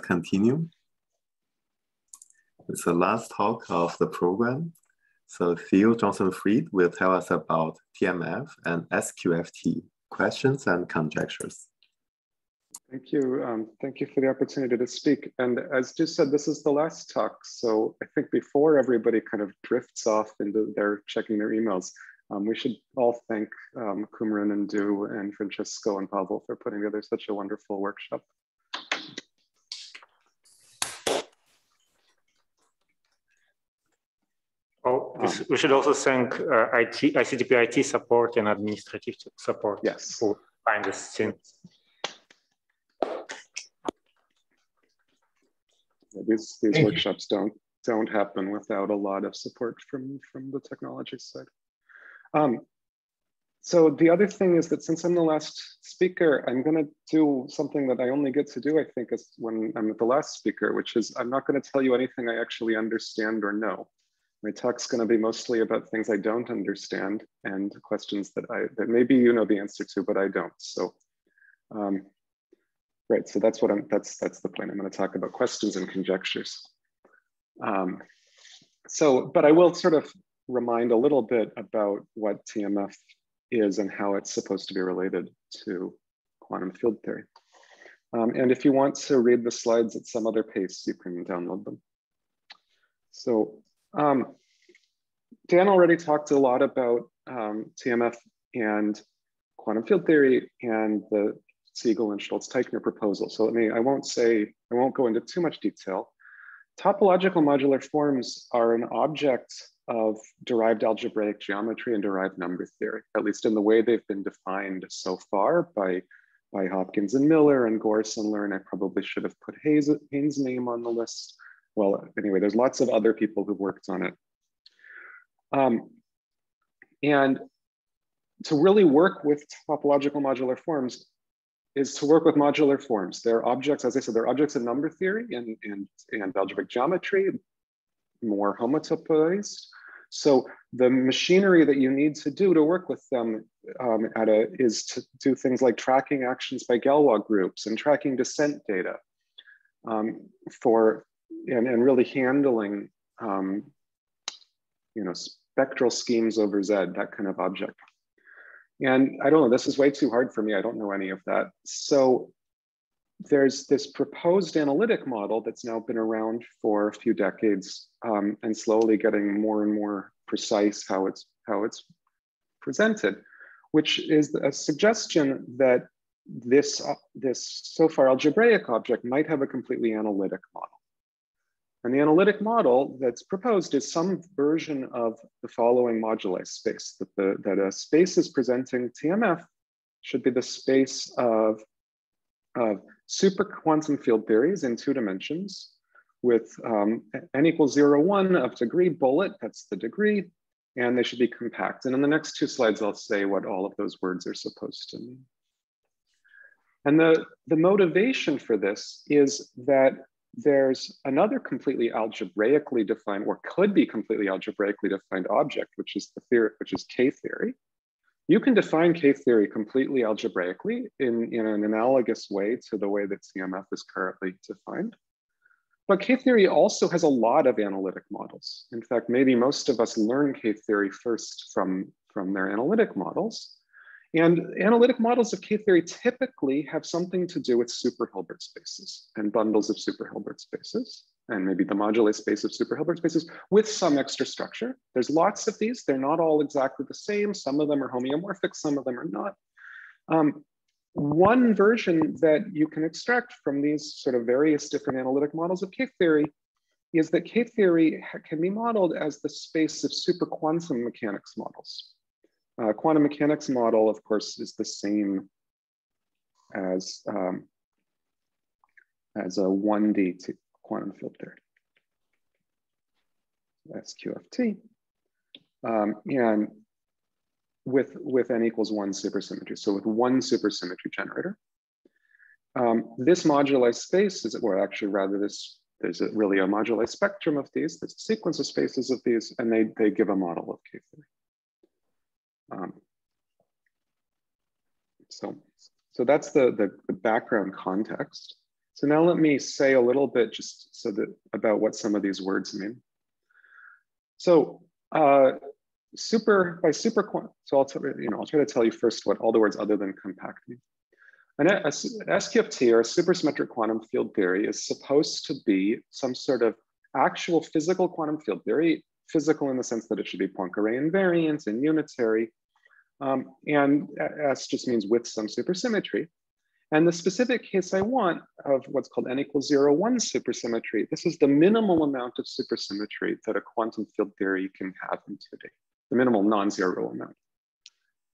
continue It's the last talk of the program. So Theo Johnson-Freyd will tell us about TMF and SQFT, questions and conjectures. Thank you. Um, thank you for the opportunity to speak. And as just said, this is the last talk. So I think before everybody kind of drifts off into their checking their emails, um, we should all thank um, Kumaran and Du and Francesco and Pavel for putting together such a wonderful workshop. Oh, we should also thank uh, IT, ICTP IT support and administrative support yes. for behind the scenes. These, these workshops don't don't happen without a lot of support from, from the technology side. Um, so the other thing is that since I'm the last speaker, I'm going to do something that I only get to do, I think, is when I'm the last speaker, which is I'm not going to tell you anything I actually understand or know. My talk's going to be mostly about things I don't understand and questions that I that maybe you know the answer to, but I don't. So, um, right. So that's what I'm. That's that's the point. I'm going to talk about questions and conjectures. Um, so, but I will sort of remind a little bit about what TMF is and how it's supposed to be related to quantum field theory. Um, and if you want to read the slides at some other pace, you can download them. So um, Dan already talked a lot about um, TMF and quantum field theory and the Segal and Stolz-Teichner proposal. So let me, I won't say, I won't go into too much detail. Topological modular forms are an object of derived algebraic geometry and derived number theory, at least in the way they've been defined so far by, by Hopkins and Miller and Goerss and. I probably should have put Hayes, Haynes' name on the list. Well, anyway, there's lots of other people who've worked on it. Um, and to really work with topological modular forms is to work with modular forms. They're objects, as I said, they're objects of number theory and, and, and algebraic geometry, more homotopized. So the machinery that you need to do to work with them um, at a, is to do things like tracking actions by Galois groups and tracking descent data um, for, and, and really handling, um, you know, spectral schemes over Z, that kind of object. And I don't know, this is way too hard for me. I don't know any of that. So there's this proposed analytic model that's now been around for a few decades um, and slowly getting more and more precise how it's how it's presented, which is a suggestion that this uh, this so far algebraic object might have a completely analytic model. And the analytic model that's proposed is some version of the following moduli space, that, the, that a space is presenting TMF should be the space of, of super quantum field theories in two dimensions with um, n equals zero, one of degree bullet, that's the degree, and they should be compact. And in the next two slides, I'll say what all of those words are supposed to mean. And the, the motivation for this is that there's another completely algebraically defined, or could be completely algebraically defined object, which is the theory, which is K theory, you can define K-theory completely algebraically in, in an analogous way to the way that TMF is currently defined. But K-theory also has a lot of analytic models. In fact, maybe most of us learn K-theory first from, from their analytic models. And analytic models of K-theory typically have something to do with super Hilbert spaces and bundles of super Hilbert spaces and maybe the moduli space of super Hilbert spaces with some extra structure. There's lots of these. They're not all exactly the same. Some of them are homeomorphic, some of them are not. Um, one version that you can extract from these sort of various different analytic models of K-theory is that K-theory can be modeled as the space of super quantum mechanics models. Uh, quantum mechanics model, of course, is the same as, um, as a 1D quantum field theory. SQFT. Um, and with, with n equals one supersymmetry. So with one supersymmetry generator. Um, this moduli space is, or actually rather this, there's a, really a moduli spectrum of these, there's a sequence of spaces of these, and they, they give a model of K theory. Um, so, so that's the, the, the background context. So now let me say a little bit just so that about what some of these words mean. So uh, super by super so I'll you know I'll try to tell you first what all the words other than compact mean. An, a, SQFT or supersymmetric quantum field theory is supposed to be some sort of actual physical quantum field theory, physical in the sense that it should be Poincare invariant and unitary. Um, and S just means with some supersymmetry. And the specific case I want of what's called n equals zero one supersymmetry, this is the minimal amount of supersymmetry that a quantum field theory can have in 2D, the minimal non-zero amount.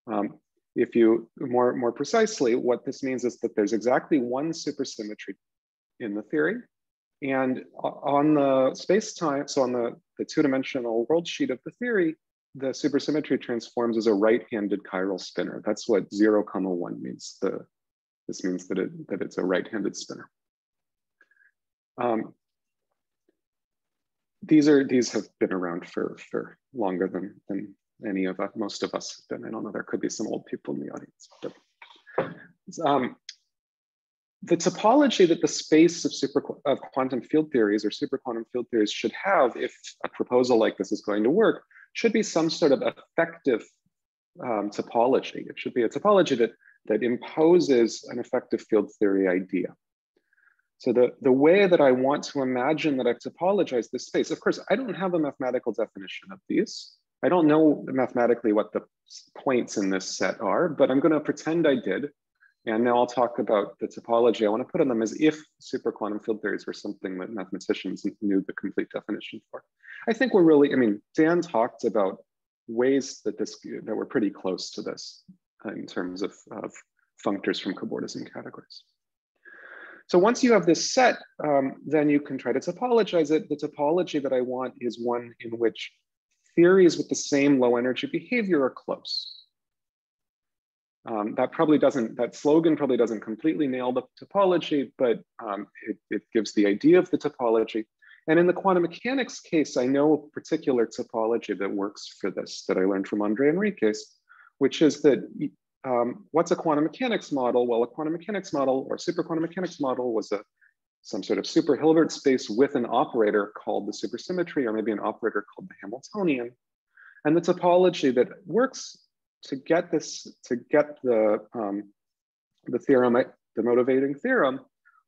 Um, if you more, more precisely, what this means is that there's exactly one supersymmetry in the theory. And on the space-time, so on the, the two-dimensional world sheet of the theory, the supersymmetry transforms as a right-handed chiral spinor. That's what zero comma one means. The, this means that, it, that it's a right-handed spinor. Um, these are these have been around for for longer than than any of us, most of us have been. I don't know. There could be some old people in the audience. But, um, the topology that the space of super of quantum field theories or super quantum field theories should have, if a proposal like this is going to work, should be some sort of effective um, topology. It should be a topology that that imposes an effective field theory idea. So the, the way that I want to imagine that I've topologized this space, of course, I don't have a mathematical definition of these. I don't know mathematically what the points in this set are, but I'm gonna pretend I did. And now I'll talk about the topology I wanna put on them as if super quantum field theories were something that mathematicians knew the complete definition for. I think we're really, I mean, Dan talked about ways that this, that we're pretty close to this in terms of, of functors from cobordism categories. So once you have this set, um, then you can try to topologize it. The topology that I want is one in which theories with the same low energy behavior are close. Um, that probably doesn't, that slogan probably doesn't completely nail the topology, but um, it, it gives the idea of the topology. And in the quantum mechanics case, I know a particular topology that works for this that I learned from Andre Henriques, which is that um, what's a quantum mechanics model? Well, a quantum mechanics model or super quantum mechanics model was a some sort of super Hilbert space with an operator called the supersymmetry, or maybe an operator called the Hamiltonian. And the topology that works to get this, to get the, um, the theorem, the motivating theorem,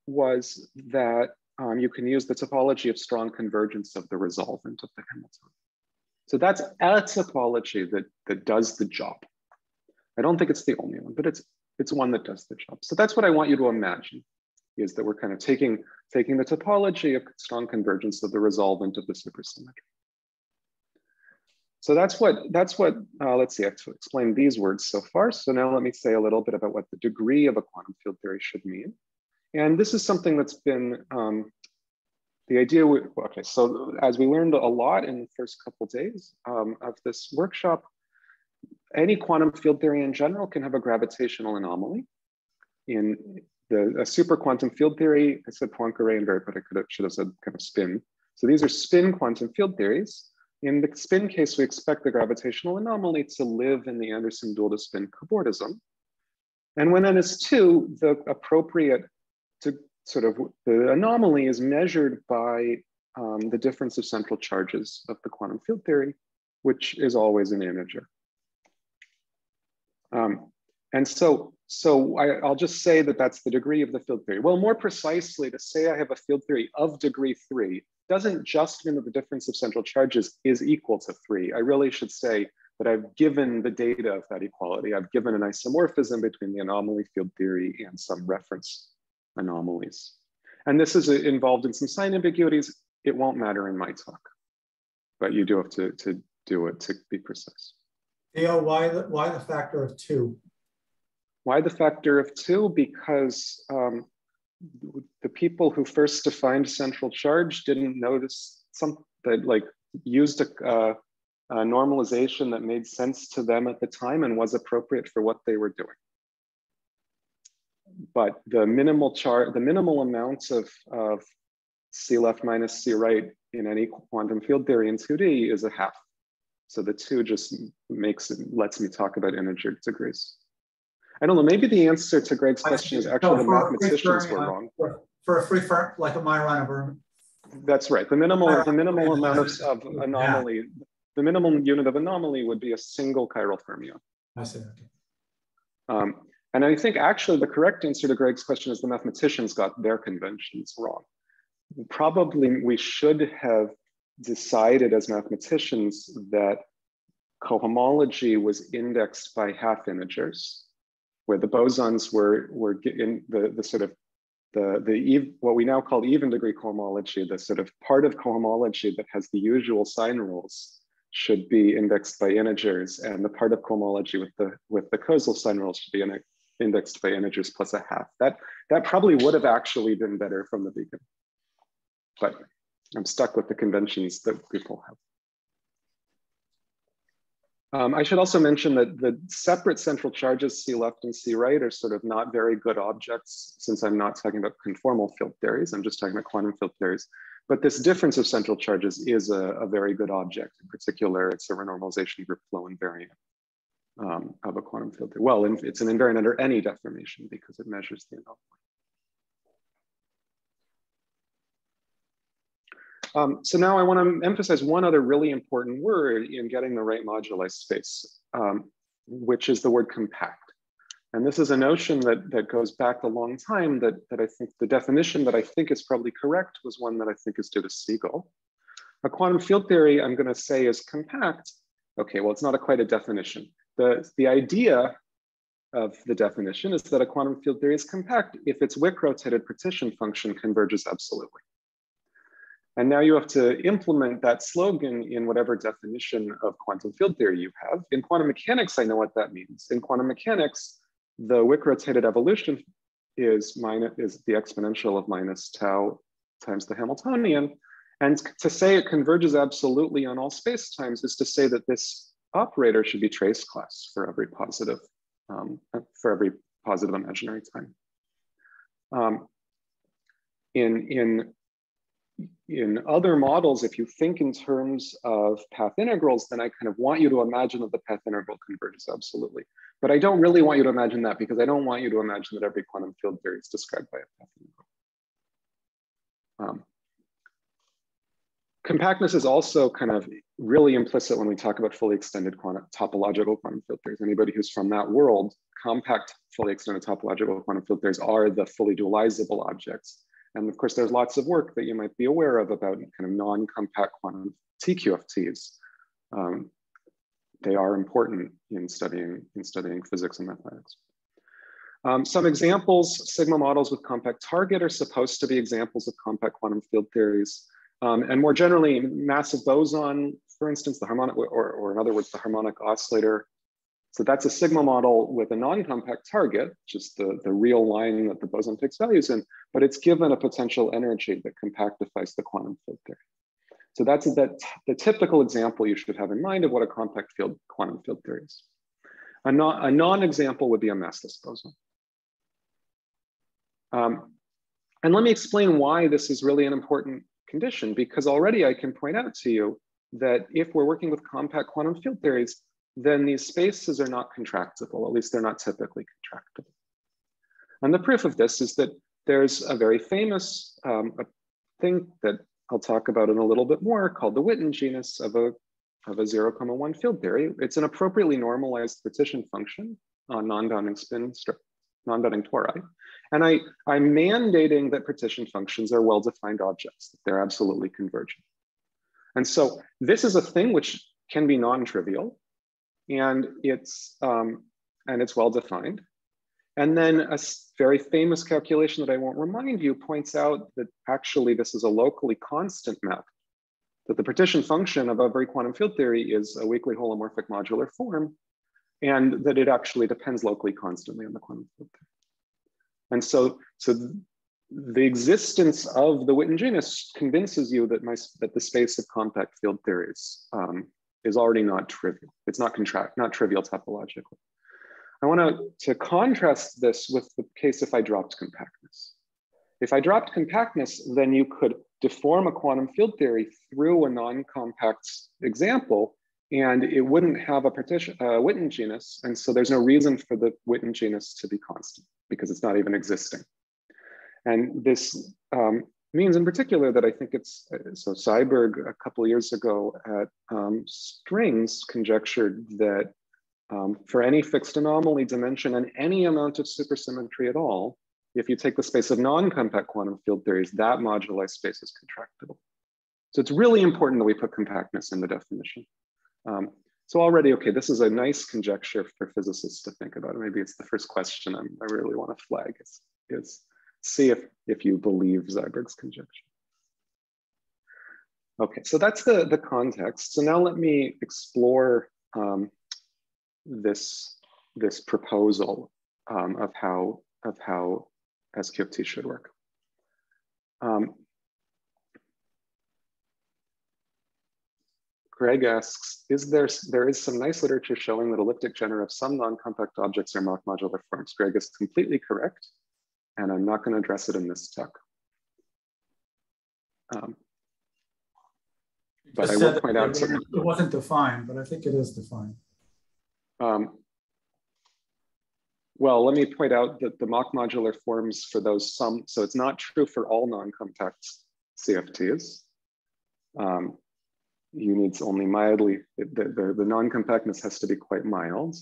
was that um, you can use the topology of strong convergence of the resolvent of the Hamiltonian. So that's a topology that, that does the job. I don't think it's the only one, but it's it's one that does the job. So that's what I want you to imagine, is that we're kind of taking, taking the topology of strong convergence of the resolvent of the supersymmetry. So that's what, that's what uh, let's see, I have to explain these words so far. So now let me say a little bit about what the degree of a quantum field theory should mean. And this is something that's been, um, the idea, we, okay, so as we learned a lot in the first couple days um, of this workshop, any quantum field theory in general can have a gravitational anomaly. In the a super quantum field theory, I said Poincare invariant, but I could have, should have said kind of spin. So these are spin quantum field theories. In the spin case, we expect the gravitational anomaly to live in the Anderson dual to spin cobordism. And when n is two, the appropriate to sort of the anomaly is measured by um, the difference of central charges of the quantum field theory, which is always an integer. Um, and so, so I, will just say that that's the degree of the field theory. Well, more precisely, to say I have a field theory of degree three doesn't just mean that the difference of central charges is equal to three. I really should say that I've given the data of that equality. I've given an isomorphism between the anomaly field theory and some reference anomalies. And this is involved in some sign ambiguities. It won't matter in my talk, but you do have to, to do it to be precise. Theo, why the, why the factor of two? Why the factor of two? Because um, the people who first defined central charge didn't notice something that like used a, a normalization that made sense to them at the time and was appropriate for what they were doing. But the minimal chart, the minimal amounts of, of C left minus C right in any quantum field theory in 2D is a half. So the two just makes it, lets me talk about integer degrees. I don't know, maybe the answer to Greg's question is actually the mathematicians were wrong. For, for a free firm, like a Majorana fermion That's right. The minimal, the minimal amount of, of anomaly, yeah. the minimal unit of anomaly would be a single chiral fermion. I see, okay. Um, and I think actually the correct answer to Greg's question is the mathematicians got their conventions wrong. Probably we should have decided as mathematicians that cohomology was indexed by half integers, where the bosons were, were in the, the sort of the, the what we now call even degree cohomology, the sort of part of cohomology that has the usual sign rules should be indexed by integers, and the part of cohomology with the with the Koszul sign rules should be in indexed by integers plus a half. That that probably would have actually been better from the beginning, but I'm stuck with the conventions that people have. Um, I should also mention that the separate central charges, C left and C right, are sort of not very good objects since I'm not talking about conformal field theories, I'm just talking about quantum field theories. But this difference of central charges is a, a very good object. In particular, it's a renormalization group flow invariant um, of a quantum field theory. Well, it's an invariant under any deformation because it measures the anomaly. Um, so now I want to emphasize one other really important word in getting the right moduli space, um, which is the word compact. And this is a notion that, that goes back a long time that, that I think the definition that I think is probably correct was one that I think is due to Segal. A quantum field theory, I'm going to say, is compact. Okay, well, it's not a quite a definition. The, the idea of the definition is that a quantum field theory is compact if its Wick rotated partition function converges absolutely. And now you have to implement that slogan in whatever definition of quantum field theory you have. In quantum mechanics, I know what that means. In quantum mechanics, the Wick rotated evolution is minus is the exponential of minus tau times the Hamiltonian. And to say it converges absolutely on all space times is to say that this operator should be trace class for every positive, um, for every positive imaginary time. Um, in, in in other models, if you think in terms of path integrals, then I kind of want you to imagine that the path integral converges absolutely. But I don't really want you to imagine that because I don't want you to imagine that every quantum field theory is described by a path integral. Um, compactness is also kind of really implicit when we talk about fully extended quantum, topological quantum field theories. Anybody who's from that world, compact fully extended topological quantum field theories are the fully dualizable objects and of course, there's lots of work that you might be aware of about kind of non-compact quantum TQFTs. Um, they are important in studying, in studying physics and mathematics. Um, some examples, sigma models with compact target are supposed to be examples of compact quantum field theories. Um, and more generally, massive boson, for instance, the harmonic, or, or in other words, the harmonic oscillator so that's a sigma model with a non-compact target, just the, the real line that the boson takes values in, but it's given a potential energy that compactifies the quantum field theory. So that's that, the typical example you should have in mind of what a compact field quantum field theory is. A non-example would be a massless boson. Um, and let me explain why this is really an important condition, because already I can point out to you that if we're working with compact quantum field theories, then these spaces are not contractible, at least they're not typically contractible. And the proof of this is that there's a very famous um, a thing that I'll talk about in a little bit more called the Witten genus of a, of a 0, 1 field theory. It's an appropriately normalized partition function on non-bounding spin non-bounding tori. And I, I'm mandating that partition functions are well-defined objects, that they're absolutely convergent. And so this is a thing which can be non-trivial and it's um, and it's well defined. And then a very famous calculation that I won't remind you points out that actually this is a locally constant map, that the partition function of every quantum field theory is a weakly holomorphic modular form, and that it actually depends locally constantly on the quantum field theory. And so, so the existence of the Witten genus convinces you that, my, that the space of compact field theories um, is already not trivial. It's not contract, not trivial topologically. I want to, to contrast this with the case if I dropped compactness. If I dropped compactness, then you could deform a quantum field theory through a non-compact example, and it wouldn't have a partition, uh, Witten genus, and so there's no reason for the Witten genus to be constant because it's not even existing. And this um, means in particular that I think it's, so Seiberg a couple years ago at um, Strings conjectured that um, for any fixed anomaly dimension and any amount of supersymmetry at all, if you take the space of non-compact quantum field theories, that moduli space is contractible. So it's really important that we put compactness in the definition. Um, so already, okay, this is a nice conjecture for physicists to think about. Maybe it's the first question I'm, i really want to flag is, is see if, if you believe Seiberg's conjecture. Okay, so that's the, the context. So now let me explore um, this, this proposal um, of how, of how SQFT should work. Um, Greg asks, is there, there is some nice literature showing that elliptic genera of some non-compact objects are mock modular forms. Greg is completely correct, and I'm not gonna address it in this talk. Um, but I will point out- It wasn't defined, but I think it is defined. Um, well, let me point out that the mock modular forms for those some, so it's not true for all non-compact CFTs. Um, you need only mildly, the, the, the non-compactness has to be quite mild.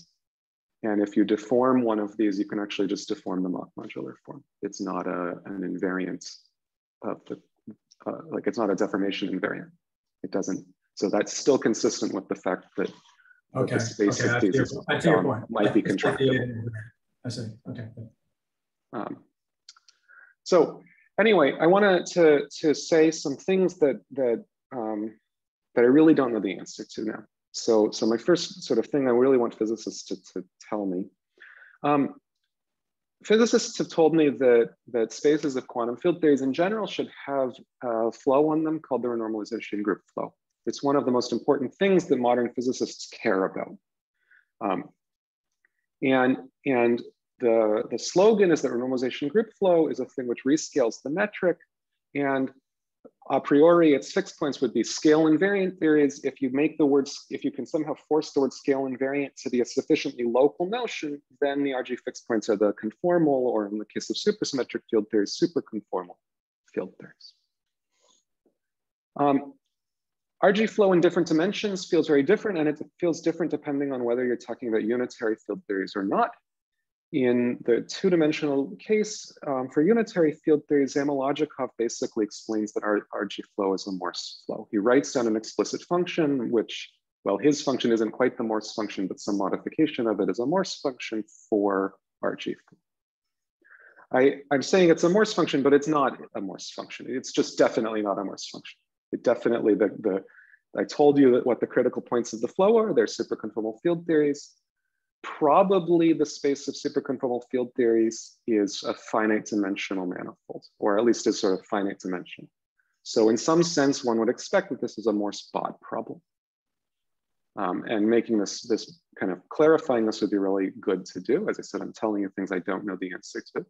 And if you deform one of these, you can actually just deform the mock modular form. It's not a, an invariant of the, uh, like it's not a deformation invariant. It doesn't, so that's still consistent with the fact that, okay. the space okay, of these is, um, might be contractible. I see, okay. Um, so anyway, I wanted to, to say some things that, that um, that I really don't know the answer to now. So, so my first sort of thing I really want physicists to, to tell me. Um, physicists have told me that, that spaces of quantum field theories in general should have a flow on them called the renormalization group flow. It's one of the most important things that modern physicists care about. Um, and and the, the slogan is that renormalization group flow is a thing which rescales the metric and a priori, its fixed points would be scale invariant theories. If you make the words, if you can somehow force the word scale invariant to be a sufficiently local notion, then the RG fixed points are the conformal, or in the case of supersymmetric field theories, superconformal field theories. Um, RG flow in different dimensions feels very different, and it feels different depending on whether you're talking about unitary field theories or not. In the two-dimensional case, um, for unitary field theory, Zamolodchikov basically explains that our RG flow is a Morse flow. He writes down an explicit function, which, well, his function isn't quite the Morse function, but some modification of it is a Morse function for RG flow. I, I'm saying it's a Morse function, but it's not a Morse function. It's just definitely not a Morse function. It definitely, the, the I told you that what the critical points of the flow are, they're superconformal field theories probably the space of superconformal field theories is a finite dimensional manifold, or at least is sort of finite dimension. So in some sense, one would expect that this is a Morse-Bott problem. Um, and making this, this kind of clarifying this would be really good to do. As I said, I'm telling you things I don't know the answer to.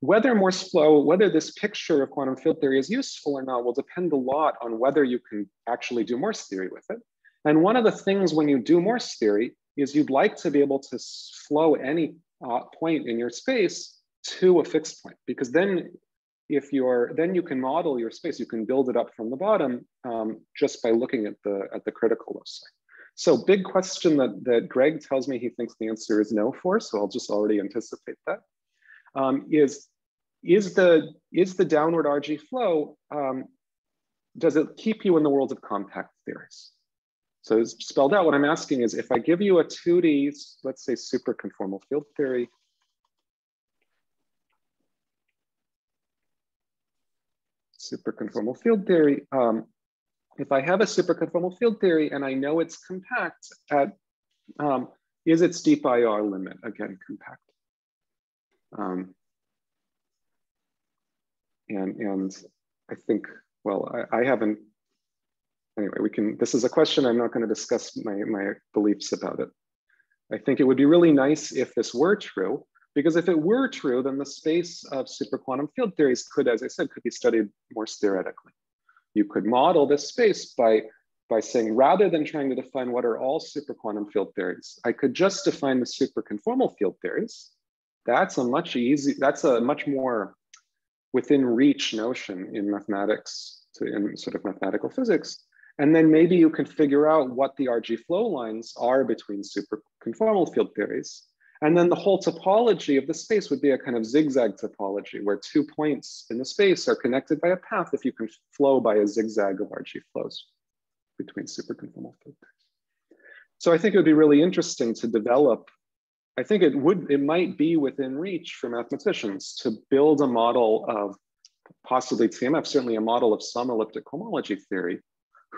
Whether Morse flow, whether this picture of quantum field theory is useful or not will depend a lot on whether you can actually do Morse theory with it. And one of the things when you do Morse theory is you'd like to be able to flow any uh, point in your space to a fixed point, because then if you're, then you can model your space, you can build it up from the bottom um, just by looking at the, at the critical loci. So big question that, that Greg tells me he thinks the answer is no for, so I'll just already anticipate that. Um, is is the, is the downward RG flow, um, does it keep you in the world of compact theories? So it's spelled out, what I'm asking is if I give you a 2D, let's say superconformal field theory, superconformal field theory, um, if I have a superconformal field theory and I know it's compact at, um, is its deep IR limit, again, compact? Um, and, and I think, well, I, I haven't anyway, we can, this is a question I'm not going to discuss my, my beliefs about it. I think it would be really nice if this were true, because if it were true, then the space of superquantum field theories could, as I said, could be studied Morse theoretically. You could model this space by, by saying, rather than trying to define what are all superquantum field theories, I could just define the superconformal field theories. That's a much easy, that's a much more within reach notion in mathematics to in sort of mathematical physics. And then maybe you can figure out what the RG flow lines are between super conformal field theories. And then the whole topology of the space would be a kind of zigzag topology where two points in the space are connected by a path if you can flow by a zigzag of RG flows between super conformal field theories. So I think it would be really interesting to develop I think it would, it might be within reach for mathematicians to build a model of possibly TMF, certainly a model of some elliptic homology theory,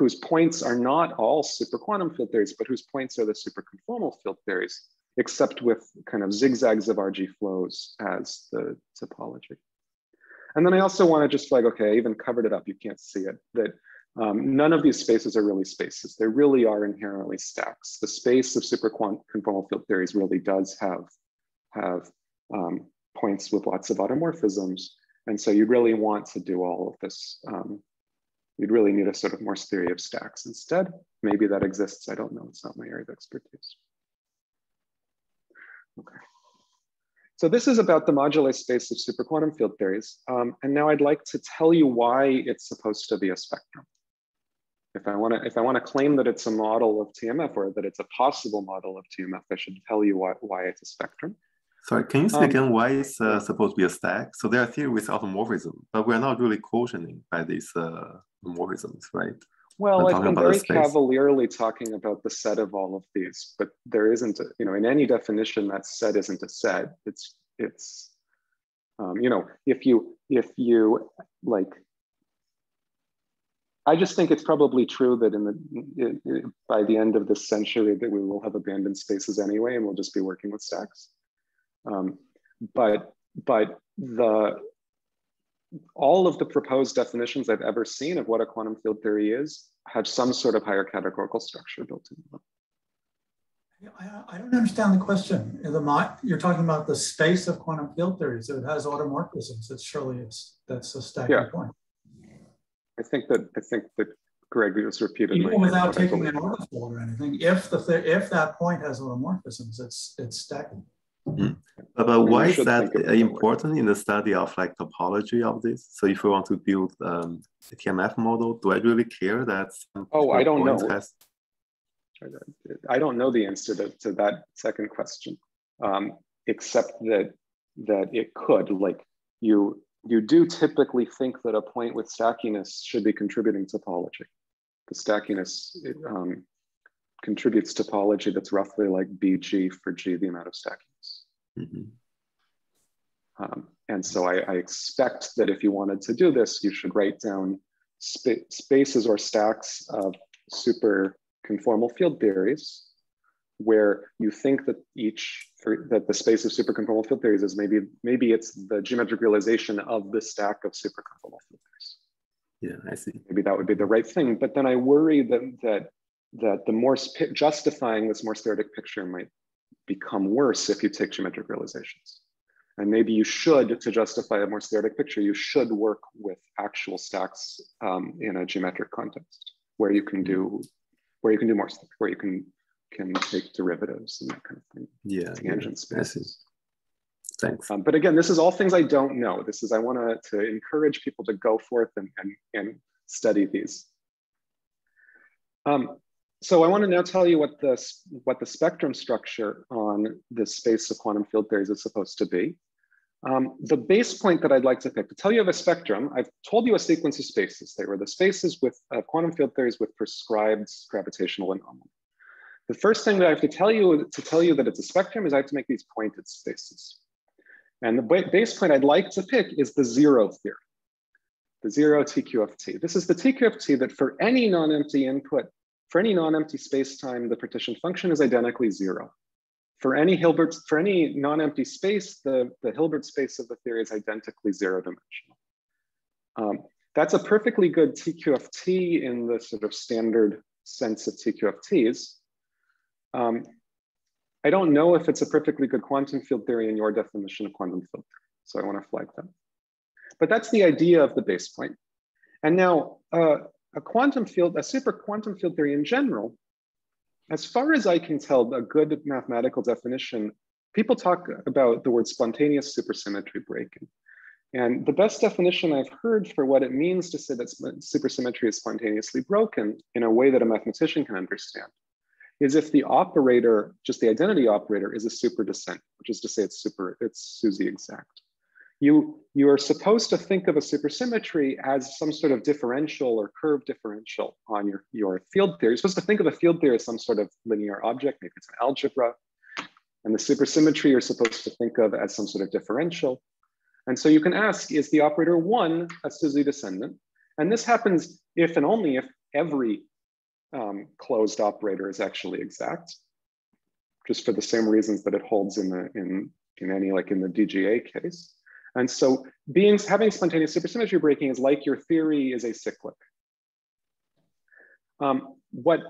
whose points are not all super quantum field theories, but whose points are the super conformal field theories, except with kind of zigzags of RG flows as the topology. And then I also want to just flag, okay, I even covered it up, you can't see it, that um, none of these spaces are really spaces. They really are inherently stacks. The space of superconformal field theories really does have, have um, points with lots of automorphisms. And so you really want to do all of this. Um, you'd really need a sort of Morse theory of stacks instead. Maybe that exists, I don't know, it's not my area of expertise. Okay. So this is about the moduli space of superquantum field theories. Um, and now I'd like to tell you why it's supposed to be a spectrum if I want to if I want to claim that it's a model of TMF or that it's a possible model of TMF, I should tell you why, why it's a spectrum. Sorry, can you say um, again why it's uh, supposed to be a stack? So there are theories with automorphism, but we're not really quotienting by these uh, morphisms, right? Well, I've been very cavalierly talking about the set of all of these, but there isn't, a, you know, in any definition, that set isn't a set. It's, it's, um, you know, if you, if you like I just think it's probably true that in the by the end of this century that we will have abandoned spaces anyway, and we'll just be working with stacks. Um, but but the all of the proposed definitions I've ever seen of what a quantum field theory is have some sort of higher categorical structure built into them. I don't understand the question. The, you're talking about the space of quantum field theories. So it has automorphisms. It's surely it's that's a stacking yeah. point. I think that I think that Greg just repeated even without taking an orbifold or anything. If the if that point has automorphisms, it's it's stacking. Mm. But, but why is that important in the study of like topology of this? So if we want to build um, a TMF model, do I really care that? Oh, I don't know. Has... I don't know the answer to, to that second question, um, except that that it could like you you do typically think that a point with stackiness should be contributing topology. The stackiness it, um, contributes topology that's roughly like BG for G, the amount of stackiness. Mm -hmm. um, and so I, I, expect that if you wanted to do this, you should write down spa spaces or stacks of super conformal field theories where you think that each that the space of superconformal field theories is maybe maybe it's the geometric realization of the stack of superconformal field theories. Yeah, I see. Maybe that would be the right thing, but then I worry that that that the more justifying this Morse theoretic picture might become worse if you take geometric realizations. And maybe you should, to justify a Morse theoretic picture, you should work with actual stacks um, in a geometric context where you can do where you can do more stuff, where you can can take derivatives and that kind of thing. Yeah. Tangent yeah. spaces. Thanks. Um, but again, this is all things I don't know. This is, I want to encourage people to go forth and, and, and study these. Um, so I want to now tell you what the, what the spectrum structure on the space of quantum field theories is supposed to be. Um, the base point that I'd like to pick, to tell you of a spectrum, I've told you a sequence of spaces. They were the spaces with uh, quantum field theories with prescribed gravitational anomaly. The first thing that I have to tell you to tell you that it's a spectrum is I have to make these pointed spaces. And the base point I'd like to pick is the zero theory, the zero TQFT. This is the TQFT that for any non-empty input, for any non-empty space-time, the partition function is identically zero. For any Hilbert, for any non-empty space, the, the Hilbert space of the theory is identically zero dimensional. Um, that's a perfectly good TQFT in the sort of standard sense of TQFTs. Um, I don't know if it's a perfectly good quantum field theory in your definition of quantum field theory. So I want to flag that. But that's the idea of the base point. And now uh, a quantum field, a super quantum field theory in general, as far as I can tell, a good mathematical definition, people talk about the word spontaneous supersymmetry breaking. And the best definition I've heard for what it means to say that supersymmetry is spontaneously broken in a way that a mathematician can understand is if the operator, just the identity operator, is a super descent, which is to say it's super, it's SUSY exact. You, you are supposed to think of a supersymmetry as some sort of differential or curve differential on your, your field theory. You're supposed to think of a field theory as some sort of linear object, maybe it's an algebra. And the supersymmetry you're supposed to think of as some sort of differential. And so you can ask, is the operator one a SUSY descendant? And this happens if and only if every um, closed operator is actually exact, just for the same reasons that it holds in the in in any like in the DGA case. And so being having spontaneous supersymmetry breaking is like your theory is acyclic. Um, what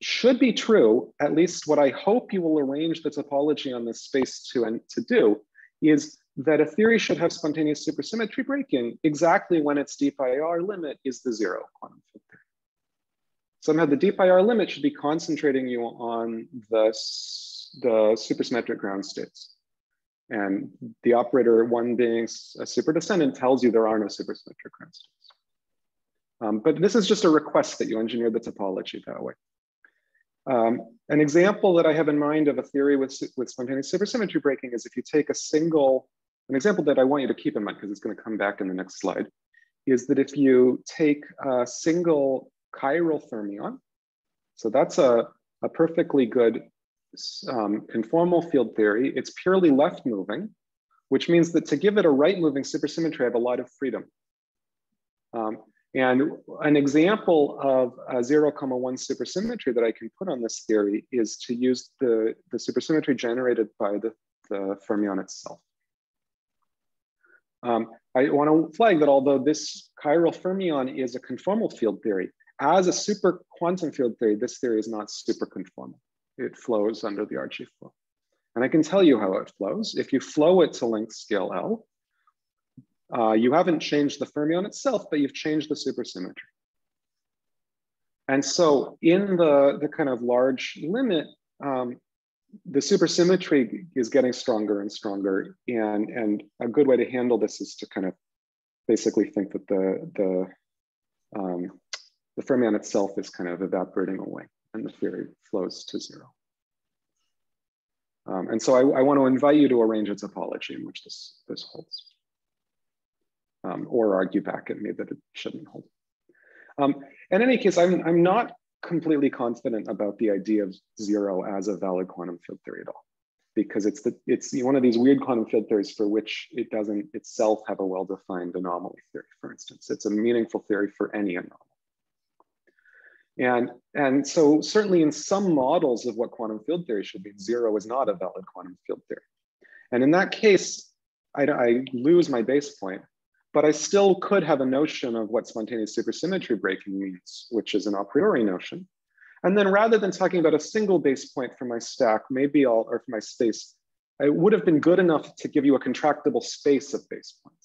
should be true, at least what I hope you will arrange the topology on this space to, and to do, is that a theory should have spontaneous supersymmetry breaking exactly when its deep IR limit is the zero quantum field. Somehow the deep IR limit should be concentrating you on the, the supersymmetric ground states. And the operator one being a super descendant tells you there are no supersymmetric states. Um, but this is just a request that you engineer the topology that way. Um, an example that I have in mind of a theory with, with spontaneous supersymmetry breaking is if you take a single, an example that I want you to keep in mind because it's going to come back in the next slide, is that if you take a single chiral fermion. So that's a, a perfectly good um, conformal field theory. It's purely left moving, which means that to give it a right moving supersymmetry, I have a lot of freedom. Um, and an example of a 0, comma 1 supersymmetry that I can put on this theory is to use the, the supersymmetry generated by the, the fermion itself. Um, I want to flag that although this chiral fermion is a conformal field theory, as a super quantum field theory, this theory is not super conformal. It flows under the RG flow. And I can tell you how it flows. If you flow it to length scale L, uh, you haven't changed the fermion itself, but you've changed the supersymmetry. And so in the, the kind of large limit, um, the supersymmetry is getting stronger and stronger. And, and a good way to handle this is to kind of basically think that the, the um, the fermion itself is kind of evaporating away and the theory flows to zero. Um, and so I, I, want to invite you to arrange a topology in which this, this holds. Um, or argue back at me that it shouldn't hold. Um, in any case, I'm, I'm not completely confident about the idea of zero as a valid quantum field theory at all, because it's, the, it's one of these weird quantum field theories for which it doesn't itself have a well-defined anomaly theory, for instance. It's a meaningful theory for any anomaly. And, and so certainly in some models of what quantum field theory should be, zero is not a valid quantum field theory. And in that case, I, I lose my base point, but I still could have a notion of what spontaneous supersymmetry breaking means, which is an a priori notion. And then rather than talking about a single base point for my stack, maybe I'll, or for my space, it would have been good enough to give you a contractible space of base points.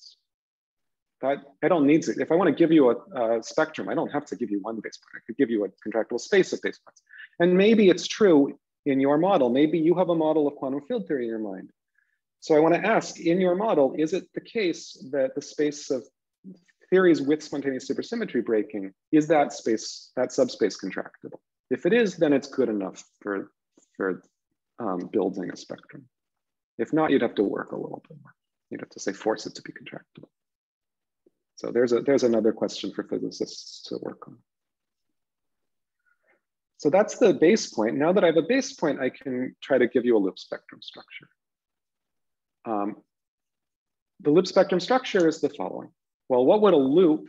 That I don't need to. If I want to give you a, a, spectrum, I don't have to give you one base point. I could give you a contractible space of base points. And maybe it's true in your model. Maybe you have a model of quantum field theory in your mind. So I want to ask, in your model, is it the case that the space of theories with spontaneous supersymmetry breaking, is that space, that subspace contractible? If it is, then it's good enough for, for um, building a spectrum. If not, you'd have to work a little bit more. You'd have to say, force it to be contractible. So there's, a, there's another question for physicists to work on. So that's the base point. Now that I have a base point, I can try to give you a loop spectrum structure. Um, the loop spectrum structure is the following. Well, what would a loop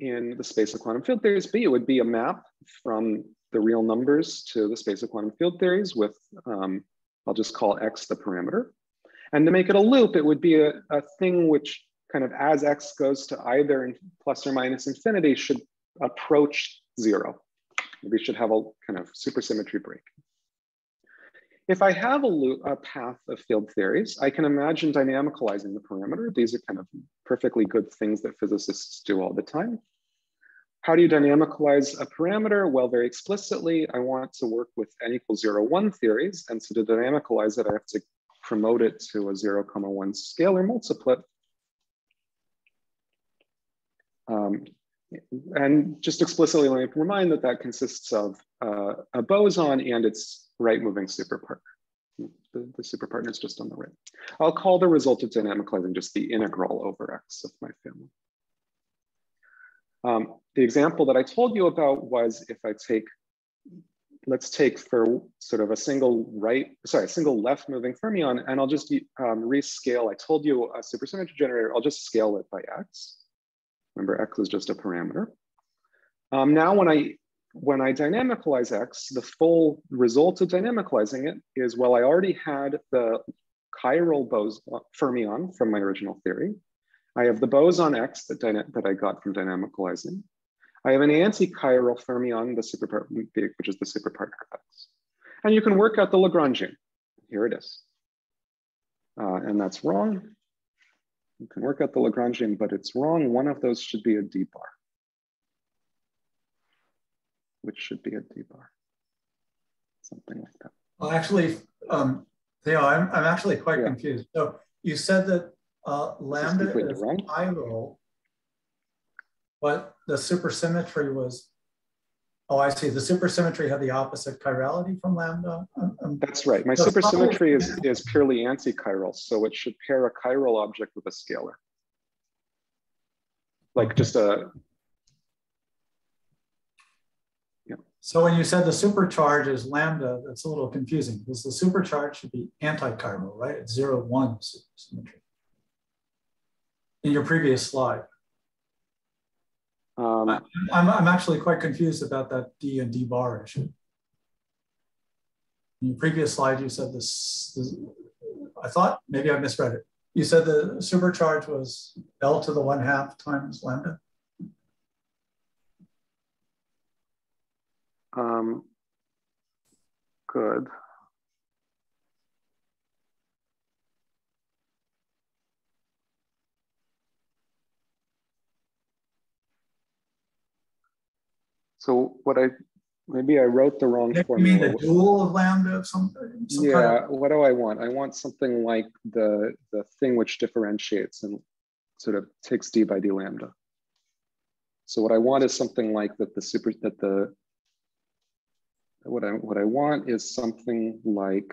in the space of quantum field theories be? It would be a map from the real numbers to the space of quantum field theories with, um, I'll just call X the parameter. And to make it a loop, it would be a, a thing which kind of as x goes to either plus or minus infinity should approach zero. We should have a kind of supersymmetry break. If I have a, loop, a path of field theories, I can imagine dynamicalizing the parameter. These are kind of perfectly good things that physicists do all the time. How do you dynamicalize a parameter? Well, very explicitly, I want to work with n equals zero, one theories. And so to dynamicalize it, I have to promote it to a zero comma one scalar multiplet Um, and just explicitly let me remind that that consists of uh, a boson and its right moving superpartner. The, the superpartner is just on the right. I'll call the result of dynamicalizing just the integral over x of my family. Um, the example that I told you about was if I take, let's take for sort of a single right, sorry, a single left moving fermion, and I'll just um, rescale. I told you a supersymmetry generator, I'll just scale it by x. Remember, x is just a parameter. Um, now, when I when I dynamicalize x, the full result of dynamicalizing it is, well, I already had the chiral boson fermion from my original theory. I have the boson X that, that I got from dynamicalizing. I have an anti-chiral fermion, the superpart, which is the superpartner X. And you can work out the Lagrangian. Here it is. Uh, and that's wrong. You can work out the Lagrangian, but it's wrong. One of those should be a D bar, which should be a D bar, something like that. Well, actually, um, Theo, I'm, I'm actually quite yeah. confused. So you said that uh, lambda is chiral, but the supersymmetry was, oh, I see. The supersymmetry had the opposite chirality from lambda. Um, um That's right. My supersymmetry is, is purely anti-chiral, so it should pair a chiral object with a scalar. Like just a, Yeah. So when you said the supercharge is lambda, that's a little confusing because the supercharge should be anti-chiral, right? It's zero one supersymmetry in your previous slide. Um, I'm, I'm actually quite confused about that D and D bar issue. In your previous slide, you said this, this, I thought maybe I misread it. You said the supercharge was L to the one half times lambda. Um, good. So what I maybe I wrote the wrong you formula. You mean the dual of lambda of something? Some yeah. Kind of... What do I want? I want something like the the thing which differentiates and sort of takes d by d lambda. So what I want is something like that the super that the what I what I want is something like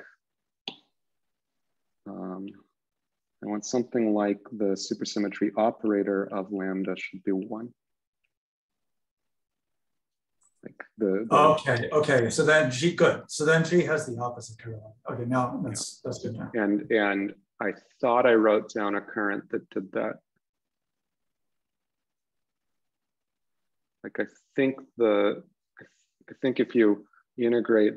um, I want something like the supersymmetry operator of lambda should be one like the, the okay okay so then g good. So then g has the opposite current okay now that's yeah. that's good now. And and i thought i wrote down a current that did that. Like i think the i think if you integrate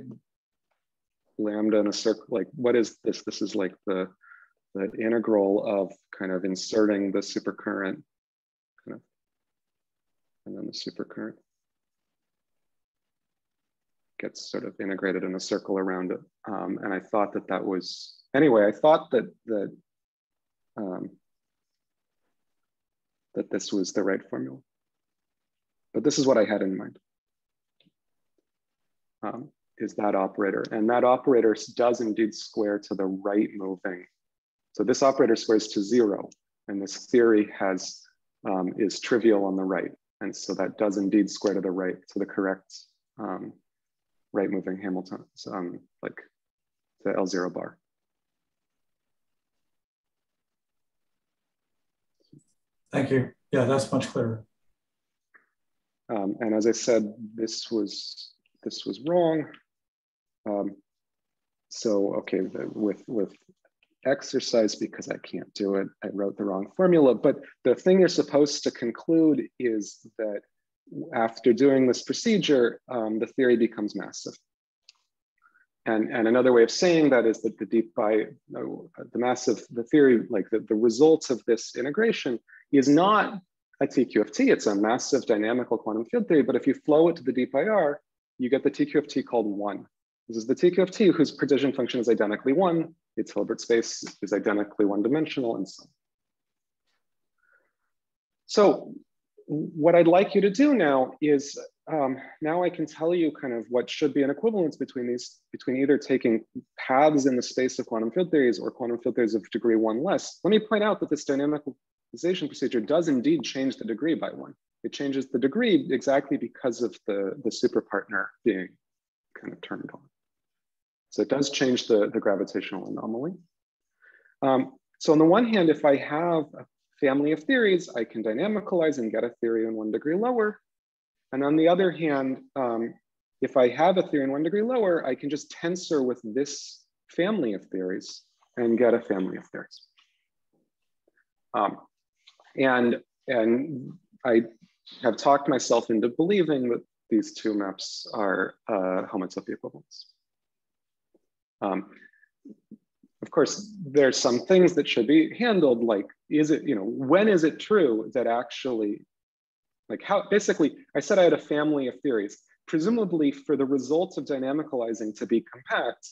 lambda in a circle like what is this? This is like the the integral of kind of inserting the supercurrent kind of and then the supercurrent gets sort of integrated in a circle around it. Um, and I thought that that was, anyway, I thought that, that, um, that this was the right formula. But this is what I had in mind, um, is that operator. And that operator does indeed square to the right moving. So this operator squares to zero. And this theory has, um, is trivial on the right. And so that does indeed square to the right, to the correct um, right moving Hamilton, um, like the L0 bar. Thank you. Yeah, that's much clearer. Um, and as I said, this was this was wrong. Um, so okay, with with exercise because I can't do it, I wrote the wrong formula. But the thing you're supposed to conclude is that after doing this procedure, um, the theory becomes massive. And, and another way of saying that is that the deep by the massive, the theory, like the, the results of this integration is not a TQFT, it's a massive dynamical quantum field theory, but if you flow it to the deep IR, you get the TQFT called one. This is the TQFT whose partition function is identically one, its Hilbert space is identically one dimensional and so on. So what I'd like you to do now is um, now I can tell you kind of what should be an equivalence between these, between either taking paths in the space of quantum field theories or quantum field theories of degree one less. Let me point out that this dynamicalization procedure does indeed change the degree by one. It changes the degree exactly because of the, the super partner being kind of turned on. So it does change the, the gravitational anomaly. Um, so on the one hand, if I have a family of theories, I can dynamicalize and get a theory in one degree lower. And on the other hand, um, if I have a theory in one degree lower, I can just tensor with this family of theories and get a family of theories. Um, and, and I have talked myself into believing that these two maps are uh, homotopy equivalents. Um, of course, there's some things that should be handled, like, is it, you know, when is it true that actually, like how, basically, I said I had a family of theories. Presumably for the results of dynamicalizing to be compact,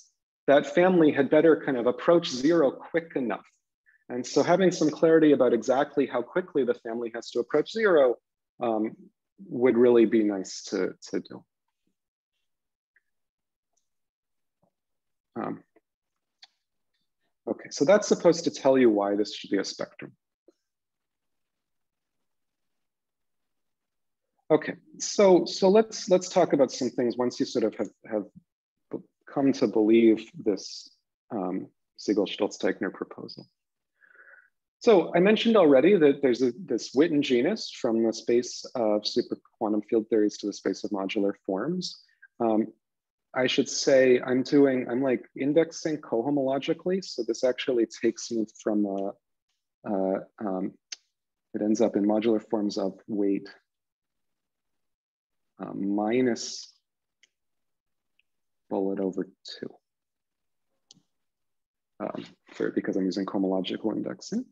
that family had better kind of approach zero quick enough. And so having some clarity about exactly how quickly the family has to approach zero um, would really be nice to, to do. Um, okay, so that's supposed to tell you why this should be a spectrum. Okay, so so let's let's talk about some things once you sort of have, have come to believe this um, Segal-Stolz-Teichner proposal. So I mentioned already that there's a, this Witten genus from the space of super quantum field theories to the space of modular forms. Um, I should say I'm doing, I'm like indexing cohomologically. So this actually takes me from, a, um, it ends up in modular forms of weight uh, minus bullet over two. Um, for, because I'm using cohomological indexing.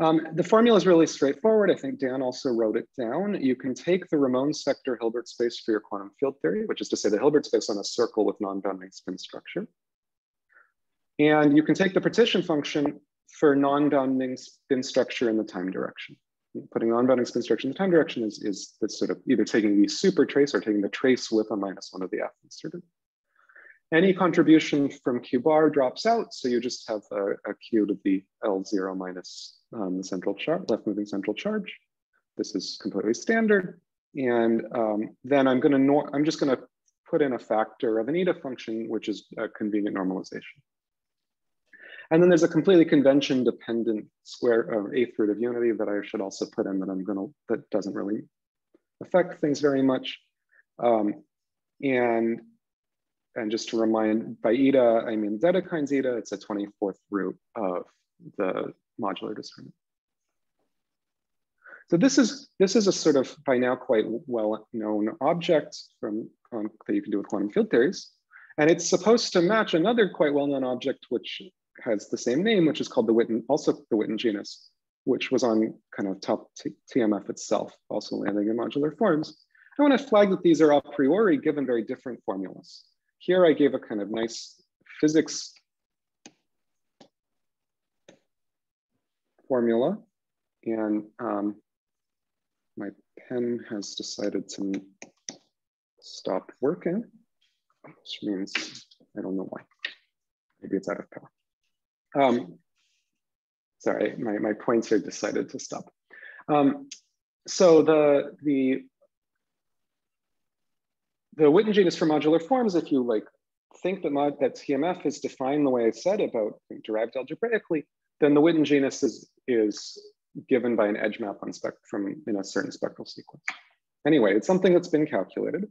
Um, the formula is really straightforward. I think Dan also wrote it down. You can take the Ramond sector Hilbert space for your quantum field theory, which is to say the Hilbert space on a circle with non-bounding spin structure. And you can take the partition function for non-bounding spin structure in the time direction. Putting non-bounding spin structure in the time direction is, is sort of either taking the super trace or taking the trace with a minus one of the F inserted. Any contribution from Q bar drops out, so you just have a, a Q to the L0 minus um, the central charge, left moving central charge. This is completely standard. And um, then I'm gonna, I'm just gonna put in a factor of an eta function, which is a convenient normalization. And then there's a completely convention dependent square of eighth root of unity that I should also put in that I'm gonna, that doesn't really affect things very much. Um, and and just to remind, by eta, I mean Dedekind's eta, it's a 24th root of the modular discriminant. So this is, this is a sort of by now quite well-known object from, um, that you can do with quantum field theories. And it's supposed to match another quite well-known object which has the same name, which is called the Witten, also the Witten genus, which was on kind of top TMF itself, also landing in modular forms. I want to flag that these are a priori given very different formulas. Here I gave a kind of nice physics formula and um, my pen has decided to stop working, which means I don't know why. Maybe it's out of power. Um, sorry, my, my pointer decided to stop. Um, so the, the the Witten genus for modular forms, if you like think that, mod, that TMF is defined the way I said about derived algebraically, then the Witten genus is, is given by an edge map on spectrum in a certain spectral sequence. Anyway, it's something that's been calculated.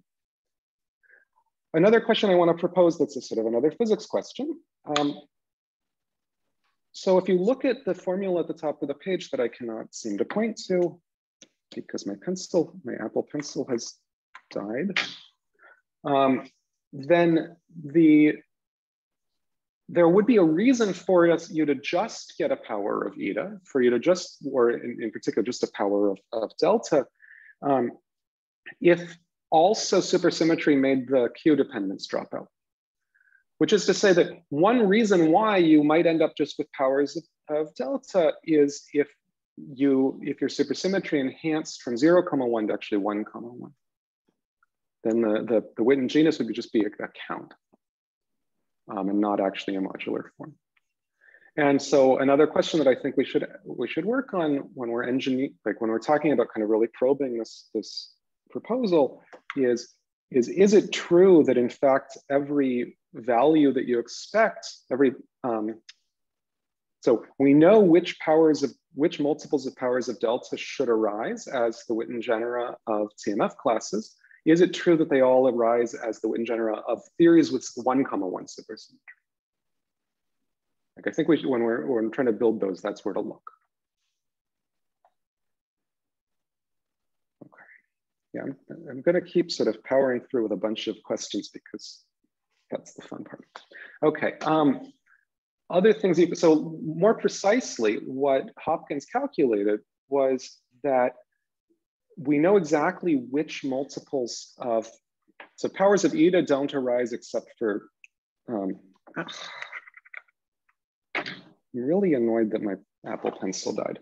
Another question I want to propose that's a sort of another physics question. Um, so if you look at the formula at the top of the page that I cannot seem to point to, because my pencil, my Apple pencil has died um, then the there would be a reason for us, you to just get a power of eta, for you to just, or in, in particular, just a power of, of delta, um, if also supersymmetry made the Q dependence drop out. Which is to say that one reason why you might end up just with powers of, of delta is if you if your supersymmetry enhanced from 0 comma 1 to actually 1 comma 1 then the, the, the Witten genus would just be a, a count um, and not actually a modular form. And so another question that I think we should we should work on when we're engineering, like when we're talking about kind of really probing this this proposal, is is is it true that in fact every value that you expect, every um, so we know which powers of which multiples of powers of delta should arise as the Witten genera of TMF classes. Is it true that they all arise as the Witten genera of theories with one comma one supersymmetry? Like I think we should, when we're, when we're trying to build those, that's where to look. Okay, yeah, I'm, I'm gonna keep sort of powering through with a bunch of questions because that's the fun part. Okay, um, other things, you, so more precisely, what Hopkins calculated was that we know exactly which multiples of, so powers of eta don't arise except for, um, I'm really annoyed that my Apple Pencil died.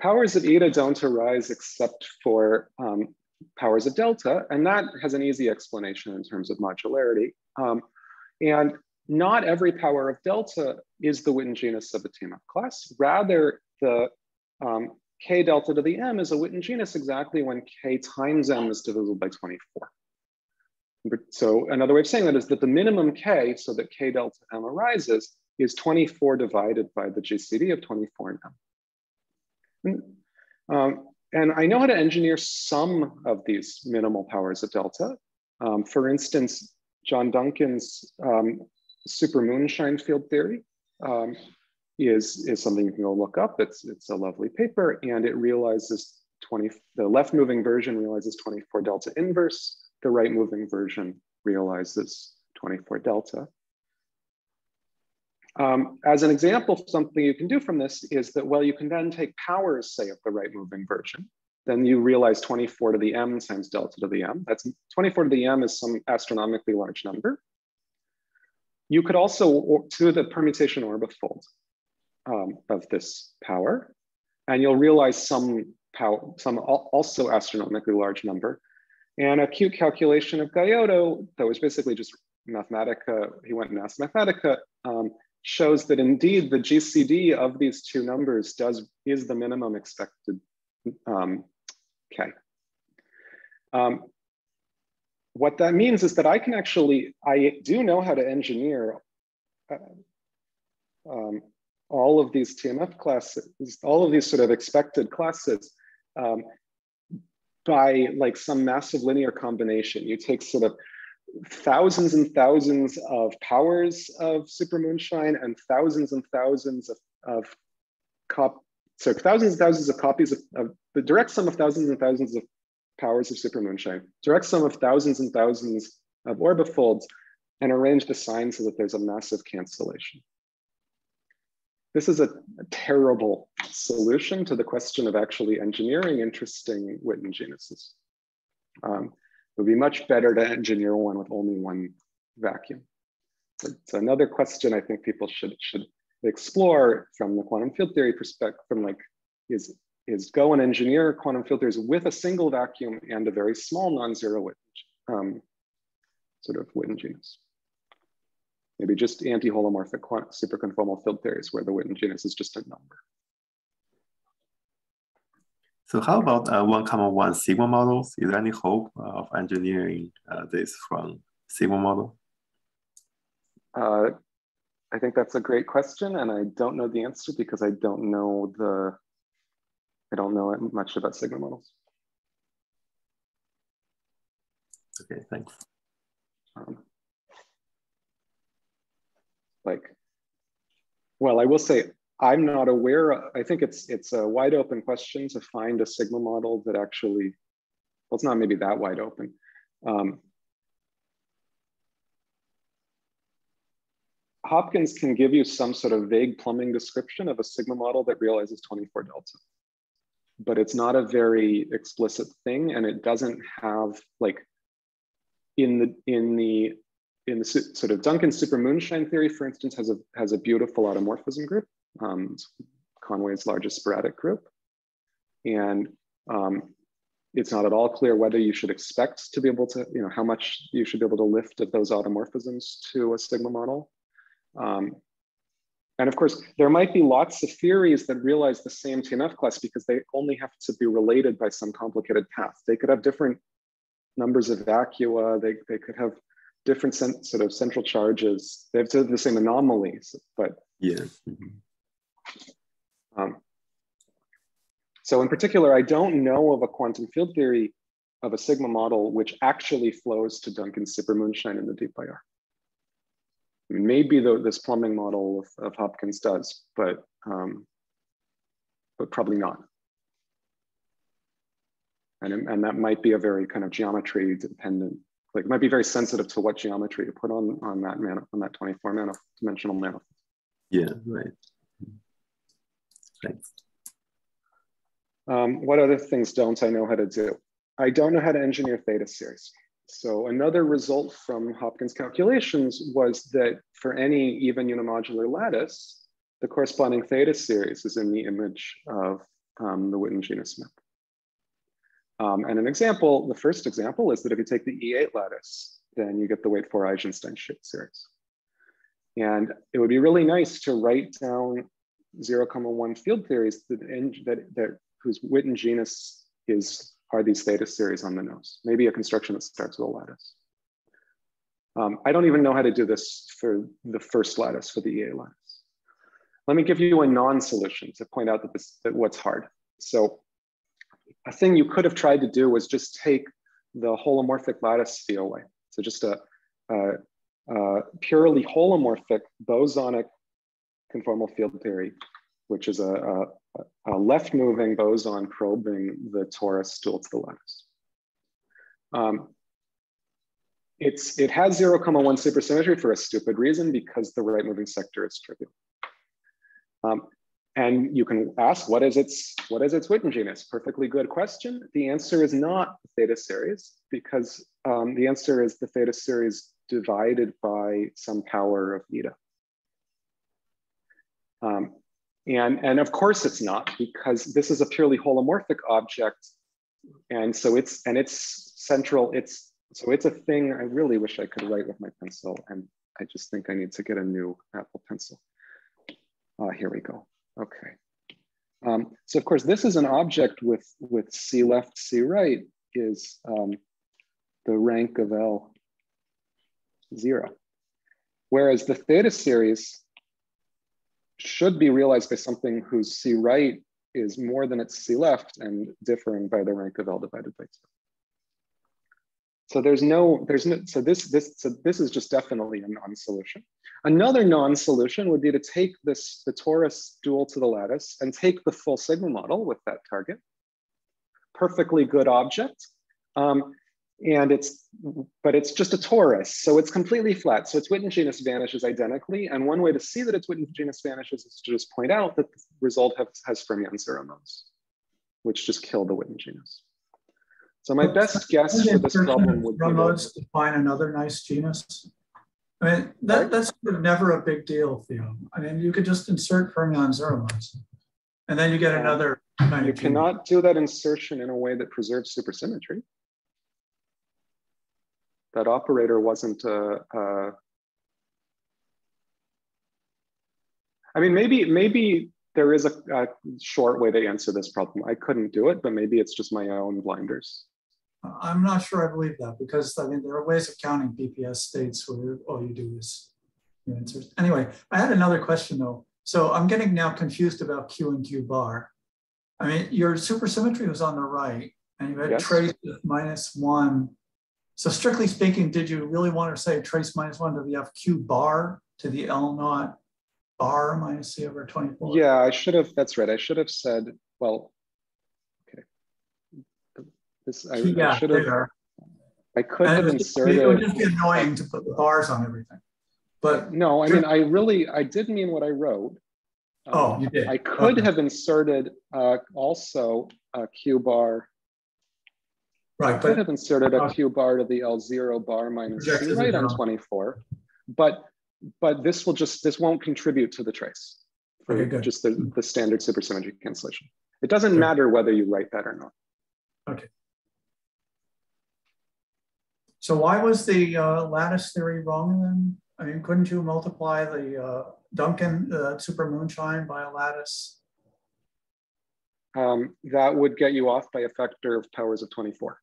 Powers of eta don't arise except for um, powers of delta, and that has an easy explanation in terms of modularity. Um, and not every power of delta is the Witten genus of a TMF class. Rather, the um, k delta to the m is a Witten genus exactly when k times m is divisible by 24. So another way of saying that is that the minimum k, so that k delta m arises, is 24 divided by the GCD of 24 and m. And, um, and I know how to engineer some of these minimal powers of delta. Um, for instance, John Duncan's um, super moonshine field theory um, is, is something you can go look up. It's, it's a lovely paper and it realizes 20, the left moving version realizes 24 delta inverse. The right moving version realizes 24 delta. Um, as an example, something you can do from this is that, well, you can then take powers, say, of the right moving version. Then you realize 24 to the m times delta to the m. That's 24 to the m is some astronomically large number. You could also to the permutation orbifold um, of this power, and you'll realize some power, some also astronomically large number. And a cute calculation of Gaiotto that was basically just Mathematica, he went and asked Mathematica, um, shows that indeed the GCD of these two numbers does is the minimum expected um, K. Um, what that means is that I can actually, I do know how to engineer uh, um, all of these TMF classes, all of these sort of expected classes um, by like some massive linear combination. You take sort of thousands and thousands of powers of super moonshine and thousands and thousands of, of cop, so thousands and thousands of copies of, of the direct sum of thousands and thousands of powers of super moonshine, direct sum of thousands and thousands of orbifolds, and arrange the signs so that there's a massive cancellation. This is a, terrible solution to the question of actually engineering interesting Witten genuses. Um, it would be much better to engineer one with only one vacuum. It's another question I think people should, should explore from the quantum field theory perspective, from like, is is go and engineer quantum filters with a single vacuum and a very small non-zero um, sort of Witten genus. Maybe just anti-holomorphic superconformal field theories where the Witten genus is just a number. So how about uh, one comma one sigma models? Is there any hope of engineering uh, this from sigma model? Uh, I think that's a great question, and I don't know the answer because I don't know the I don't know much about Sigma models. Okay, thanks. Um, like, well, I will say I'm not aware. I think it's it's a wide open question to find a Sigma model that actually, well, it's not maybe that wide open. Um, Hopkins can give you some sort of vague plumbing description of a Sigma model that realizes 24 delta but it's not a very explicit thing and it doesn't have like in the in the in the sort of Duncan super moonshine theory, for instance, has a has a beautiful automorphism group, um, Conway's largest sporadic group, and um, it's not at all clear whether you should expect to be able to, you know, how much you should be able to lift of those automorphisms to a sigma model. Um, And of course, there might be lots of theories that realize the same TMF class because they only have to be related by some complicated path. They could have different numbers of vacua. They, they could have different sort of central charges. They have sort of the same anomalies, but yeah. Um, so in particular, I don't know of a quantum field theory of a sigma model which actually flows to Duncan's supermoonshine in the deep IR. I mean, maybe the, this plumbing model of, of Hopkins does, but um, but probably not. And, and that might be a very kind of geometry dependent, like it might be very sensitive to what geometry you put on, on that man on that 24 mana dimensional manifold. Yeah, right. Thanks. Um, what other things don't I know how to do? I don't know how to engineer theta series. So another result from Hopkins calculations was that for any even unimodular lattice, the corresponding theta series is in the image of um, the Witten genus map. Um, and an example, the first example is that if you take the E8 lattice, then you get the weight 4 Eisenstein series. And it would be really nice to write down 0, comma 1 field theories that, that, that whose Witten genus is are these theta series on the nose. Maybe a construction that starts with a lattice. Um, I don't even know how to do this for the first lattice, for the E8 lattice. Let me give you a non-solution to point out that, this, that what's hard. So a thing you could have tried to do was just take the holomorphic lattice VOA. So just a, a, a purely holomorphic bosonic conformal field theory, which is a, a, a left moving boson probing the torus dual to the lattice. Um, it's, it has 0, comma 1 supersymmetry for a stupid reason because the right moving sector is trivial. Um, and you can ask, what is its, what is its Witten genus? Perfectly good question. The answer is not the theta series because um, the answer is the theta series divided by some power of eta. Um, and, and of course it's not because this is a purely holomorphic object. And so it's, and it's central, it's, so it's a thing I really wish I could write with my pencil. And I just think I need to get a new Apple pencil. Uh, here we go, okay. Um, so of course, this is an object with, with C left, C right is um, the rank of L zero. Whereas the theta series should be realized by something whose C right is more than its C left and differing by the rank of L divided by two. So there's no, there's no, so this, this, so this is just definitely a non-solution. Another non-solution would be to take this, the torus dual to the lattice and take the full sigma model with that target. Perfectly good object. Um, and it's but it's just a torus so it's completely flat so its witten genus vanishes identically and one way to see that its witten genus vanishes is to just point out that the result has, has fermion zero modes which just kill the witten genus so my best guess for this problem would be to find another nice genus I mean, that, right? that's never a big deal, Theo. I mean, you could just insert fermion zero modes, and then you get another. You cannot do that insertion in a way that preserves supersymmetry that operator wasn't uh, uh, I mean, maybe maybe there is a, a, short way to answer this problem. I couldn't do it, but maybe it's just my own blinders. I'm not sure I believe that because I mean there are ways of counting BPS states where all you do is you answer. Anyway, I had another question though. So I'm getting now confused about Q and Q bar. I mean, your supersymmetry was on the right, and you had yes. trace minus one so strictly speaking, did you really want to say trace minus one to the FQ bar to the L naught bar minus C over 24? Yeah, I should have, that's right. I should have said, well. This, I, yeah, I should have. I could and have inserted. It would just be annoying to put the bars on everything. But no, I mean, I really, I did mean what I wrote. Oh, um, you did. I could okay. have inserted uh, also a Q bar Right. I could have inserted a Q bar to the L0 bar minus C right on 24, but but this will just this won't contribute to the trace. Okay, good. Just the, the standard supersymmetry cancellation. It doesn't sure. matter whether you write that or not. Okay. So why was the uh, lattice theory wrong then? I mean, couldn't you multiply the uh, Duncan uh, super moonshine by a lattice? Um, that would get you off by a factor of powers of 24.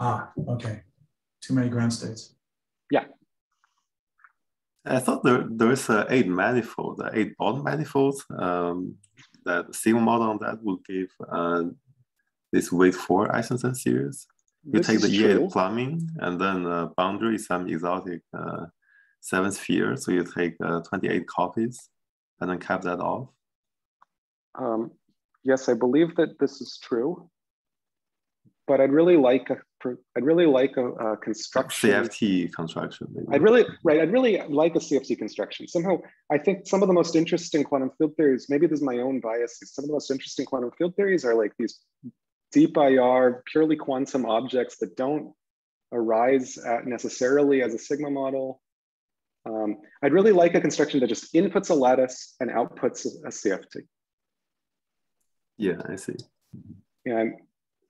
Ah, okay. Too many ground states. Yeah. I thought there, there is a eight manifold, eight bond manifold. Um, that sigma model on that will give uh, this weight four Eisenstein series. You this take the E8 plumbing and then uh, boundary some exotic uh, seven sphere. So you take uh, 28 copies and then cap that off. Um, yes, I believe that this is true. But I'd really like a I'd really like a, a construction. CFT construction. Maybe. I'd really right. I'd really like a CFT construction. Somehow, I think some of the most interesting quantum field theories. Maybe this is my own biases. Some of the most interesting quantum field theories are like these deep IR, purely quantum objects that don't arise necessarily as a sigma model. Um, I'd really like a construction that just inputs a lattice and outputs a, CFT. Yeah, I see. And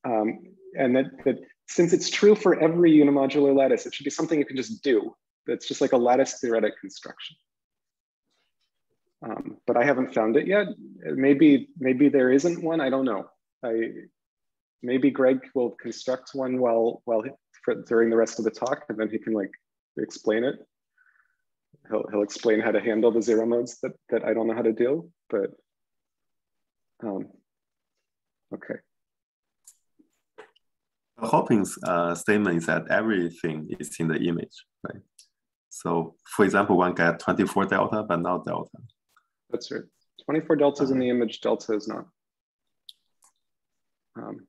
um, and that, that since it's true for every unimodular lattice, it should be something you can just do. That's just like a lattice theoretic construction. Um, but I haven't found it yet. Maybe maybe there isn't one. I don't know. I maybe Greg will construct one while while he, for, during the rest of the talk, and then he can like explain it. He'll he'll explain how to handle the zero modes that that I don't know how to do. But um, okay. Hopkins' uh, statement is that everything is in the image, right? So, for example, one get 24 delta, but not delta. That's right. 24 delta is in the image, delta is not. Um,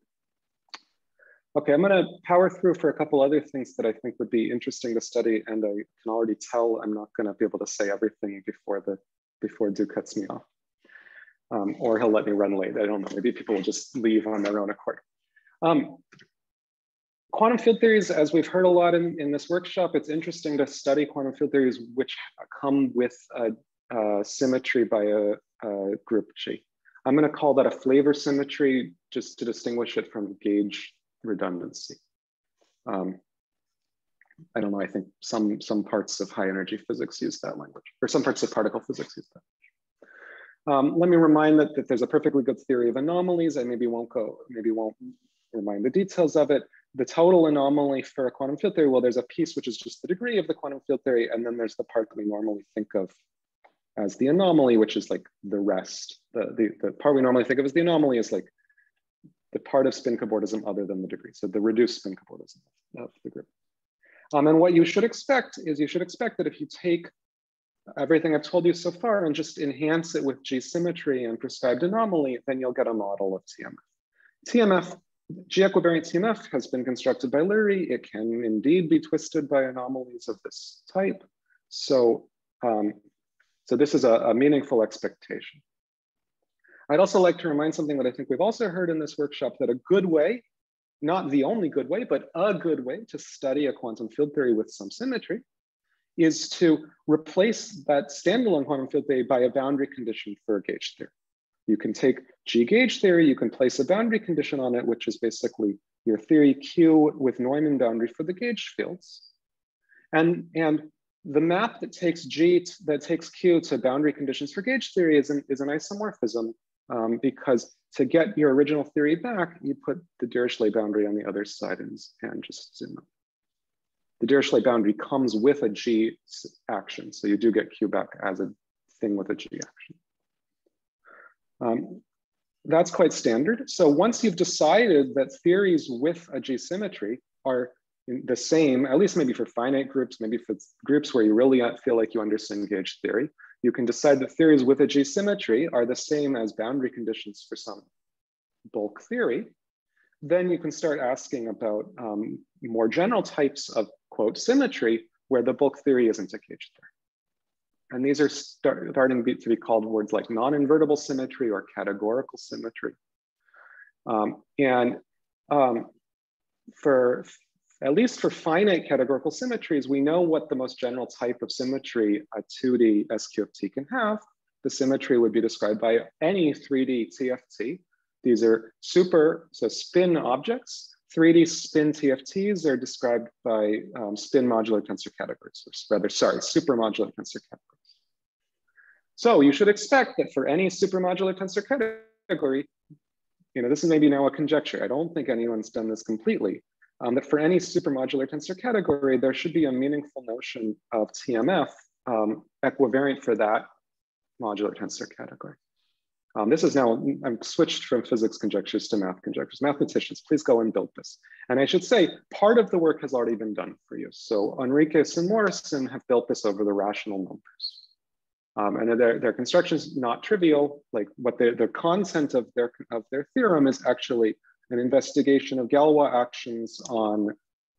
okay, I'm gonna power through for a couple other things that I think would be interesting to study, and I can already tell I'm not gonna be able to say everything before the before Duke cuts me off. Um, or he'll let me run late. I don't know, maybe people will just leave on their own accord. Um, quantum field theories, as we've heard a lot in, in this workshop, it's interesting to study quantum field theories which come with a, a symmetry by a, a, group G. I'm going to call that a flavor symmetry just to distinguish it from gauge redundancy. Um, I don't know, I think some, some parts of high energy physics use that language, or some parts of particle physics use that. Um, let me remind that, that there's a perfectly good theory of anomalies. I maybe won't go, maybe won't remind the details of it the total anomaly for a quantum field theory, well, there's a piece which is just the degree of the quantum field theory, and then there's the part that we normally think of as the anomaly, which is like the rest. The, the, the part we normally think of as the anomaly is like the part of spin cobordism other than the degree. So the reduced spin cobordism of the group. Um, and what you should expect is you should expect that if you take everything I've told you so far and just enhance it with G symmetry and prescribed anomaly, then you'll get a model of TMF. TMF G-equivariant TMF has been constructed by Lurie. It can indeed be twisted by anomalies of this type. So, um, so this is a, a meaningful expectation. I'd also like to remind something that I think we've also heard in this workshop that a good way, not the only good way, but a good way to study a quantum field theory with some symmetry is to replace that standalone quantum field theory by a boundary condition for gauge theory. You can take G gauge theory, you can place a boundary condition on it, which is basically your theory Q with Neumann boundary for the gauge fields. And, and the map that takes G, that takes Q to boundary conditions for gauge theory is an, is an isomorphism um, because to get your original theory back, you put the Dirichlet boundary on the other side and, and just zoom out. The Dirichlet boundary comes with a G action. So you do get Q back as a thing with a G action. Um, that's quite standard. So once you've decided that theories with a G-symmetry are the same, at least maybe for finite groups, maybe for groups where you really feel like you understand gauge theory, you can decide that theories with a G-symmetry are the same as boundary conditions for some bulk theory. Then you can start asking about um, more general types of quote symmetry where the bulk theory isn't a gauge theory. And these are start, starting to be called words like non-invertible symmetry or categorical symmetry. Um, and um, for at least for finite categorical symmetries, we know what the most general type of symmetry a 2D SQFT can have. The symmetry would be described by any 3D TFT. These are super, so spin objects 3D spin TFTs are described by um, spin modular tensor categories, or rather, sorry, super modular tensor categories. So you should expect that for any supermodular tensor category, you know, this is maybe now a conjecture. I don't think anyone's done this completely, um, that for any supermodular tensor category, there should be a meaningful notion of TMF um, equivariant for that modular tensor category. Um, this is now, I've switched from physics conjectures to math conjectures. Mathematicians, please go and build this. And I should say, part of the work has already been done for you. So Henriques and Morrison have built this over the rational numbers. Um, and their, their construction is not trivial. Like what the, the content of their, of their theorem is actually an investigation of Galois actions on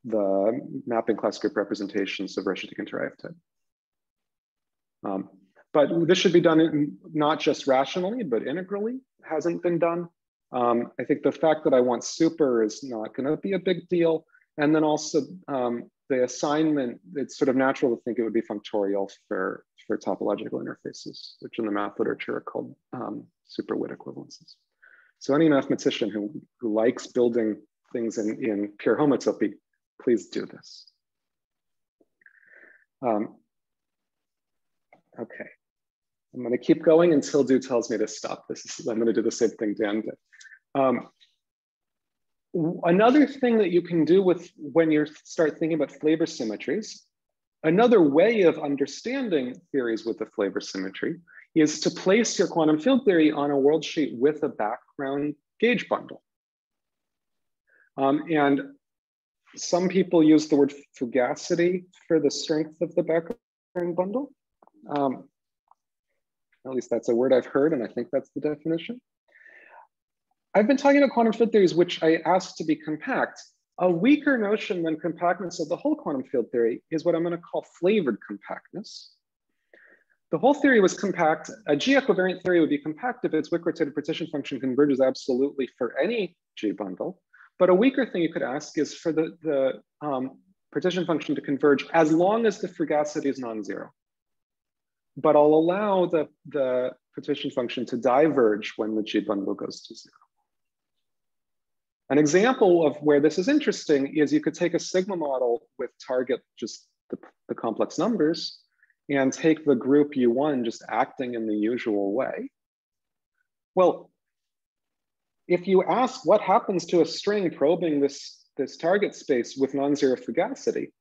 the mapping class group representations of Reshetikhin. Um, but this should be done in, not just rationally, but integrally, hasn't been done. Um, I think the fact that I want super is not going to be a big deal. And then also um, the assignment, it's sort of natural to think it would be functorial for, for topological interfaces, which in the math literature are called um, super Witt equivalences. So any mathematician who, who likes building things in, in pure homotopy, please do this. Um, okay. I'm going to keep going until Do tells me to stop. This is, I'm going to do the same thing Dan did. Um, another thing that you can do with when you start thinking about flavor symmetries, another way of understanding theories with a flavor symmetry is to place your quantum field theory on a world sheet with a background gauge bundle. Um, and some people use the word fugacity for the strength of the background bundle. Um, at least that's a word I've heard, and I think that's the definition. I've been talking about quantum field theories, which I asked to be compact. A weaker notion than compactness of the whole quantum field theory is what I'm going to call flavored compactness. The whole theory was compact. A G equivariant theory would be compact if its Wick rotated partition function converges absolutely for any G bundle. But a weaker thing you could ask is for the, the um, partition function to converge as long as the fugacity is non-zero but I'll allow the, the partition function to diverge when the G bundle goes to zero. An example of where this is interesting is you could take a sigma model with target just the, the complex numbers and take the group U1 just acting in the usual way. Well, if you ask what happens to a string probing this, this target space with non-zero fugacity,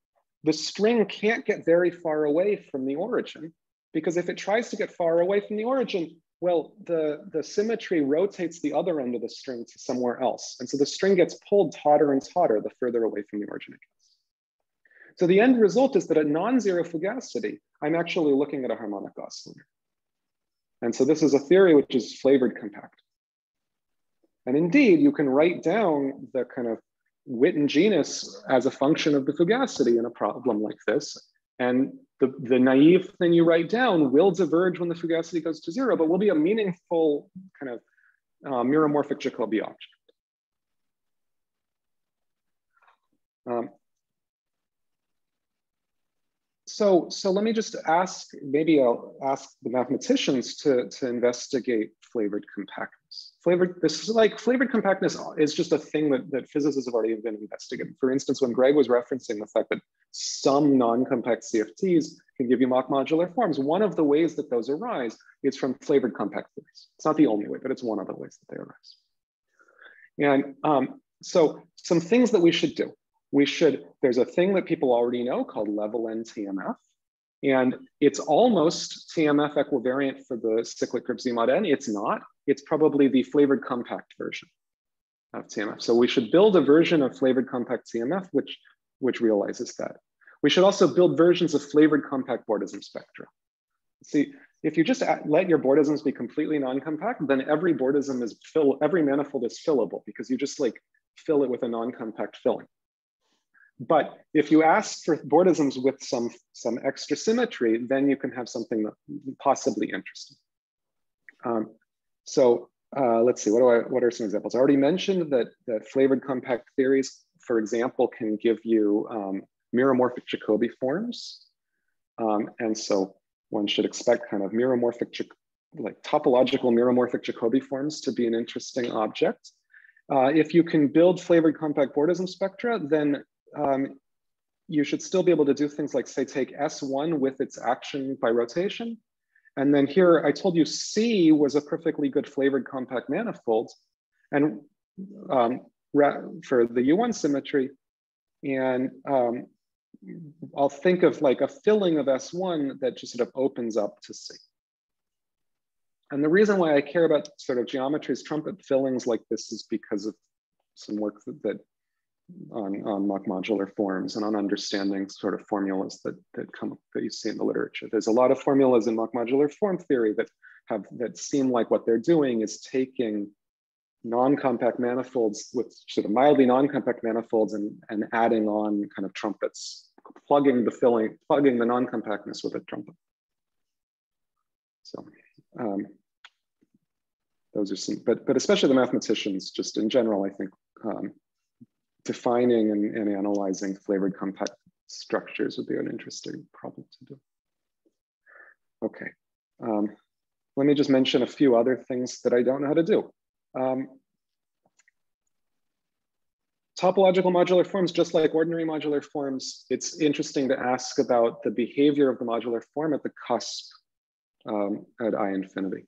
the string can't get very far away from the origin because if it tries to get far away from the origin, well, the, the symmetry rotates the other end of the string to somewhere else. And so the string gets pulled tauter and tauter the further away from the origin it. So the end result is that at non-zero fugacity, I'm actually looking at a harmonic oscillator. And so this is a theory which is flavored compact. And indeed, you can write down the kind of Witten genus as a function of the fugacity in a problem like this. And the, the naive thing you write down will diverge when the fugacity goes to zero, but will be a meaningful kind of uh, meromorphic Jacobi object. Um, so, so let me just ask, maybe I'll ask the mathematicians to, to investigate flavored compactness. Flavored, this is like flavored compactness is just a thing that, that physicists have already been investigating. For instance, when Greg was referencing the fact that some non-compact CFTs can give you mock modular forms, one of the ways that those arise is from flavored compact theories. It's not the only way, but it's one of the ways that they arise. And um, so some things that we should do. We should, there's a thing that people already know called level N TMF. And it's almost TMF equivariant for the cyclic group Z mod N. It's not. It's probably the flavored compact version of TMF. So we should build a version of flavored compact TMF, which, which realizes that. We should also build versions of flavored compact Bordism spectra. See, if you just let your Bordisms be completely non-compact, then every Bordism is fill, every manifold is fillable because you just like fill it with a non-compact filling. But if you ask for Bordisms with some, some extra symmetry, then you can have something possibly interesting. Um, so uh, let's see, what, do I, what are some examples? I already mentioned that, that flavored compact theories, for example, can give you um, meromorphic Jacobi forms. Um, and so one should expect kind of meromorphic, like topological meromorphic Jacobi forms to be an interesting object. uh, if you can build flavored compact Bordism spectra, then um, you should still be able to do things like say take S1 with its action by rotation. And then here I told you C was a perfectly good flavored compact manifold and um, for the U1 symmetry. And um, I'll think of like a filling of S1 that just sort of opens up to C. And the reason why I care about sort of geometries trumpet fillings like this is because of some work that, that on, on mock modular forms and on understanding sort of formulas that, that come that you see in the literature. There's a lot of formulas in mock modular form theory that have that seem like what they're doing is taking non-compact manifolds with sort of mildly non-compact manifolds and, and adding on kind of trumpets, plugging the filling, plugging the non-compactness with a trumpet. So um, those are some, but, but especially the mathematicians, just in general, I think um, defining and, and analyzing flavored compact structures would be an interesting problem to do. Okay, um, let me just mention a few other things that I don't know how to do. Um, topological modular forms, just like ordinary modular forms, it's interesting to ask about the behavior of the modular form at the cusp um, at I infinity.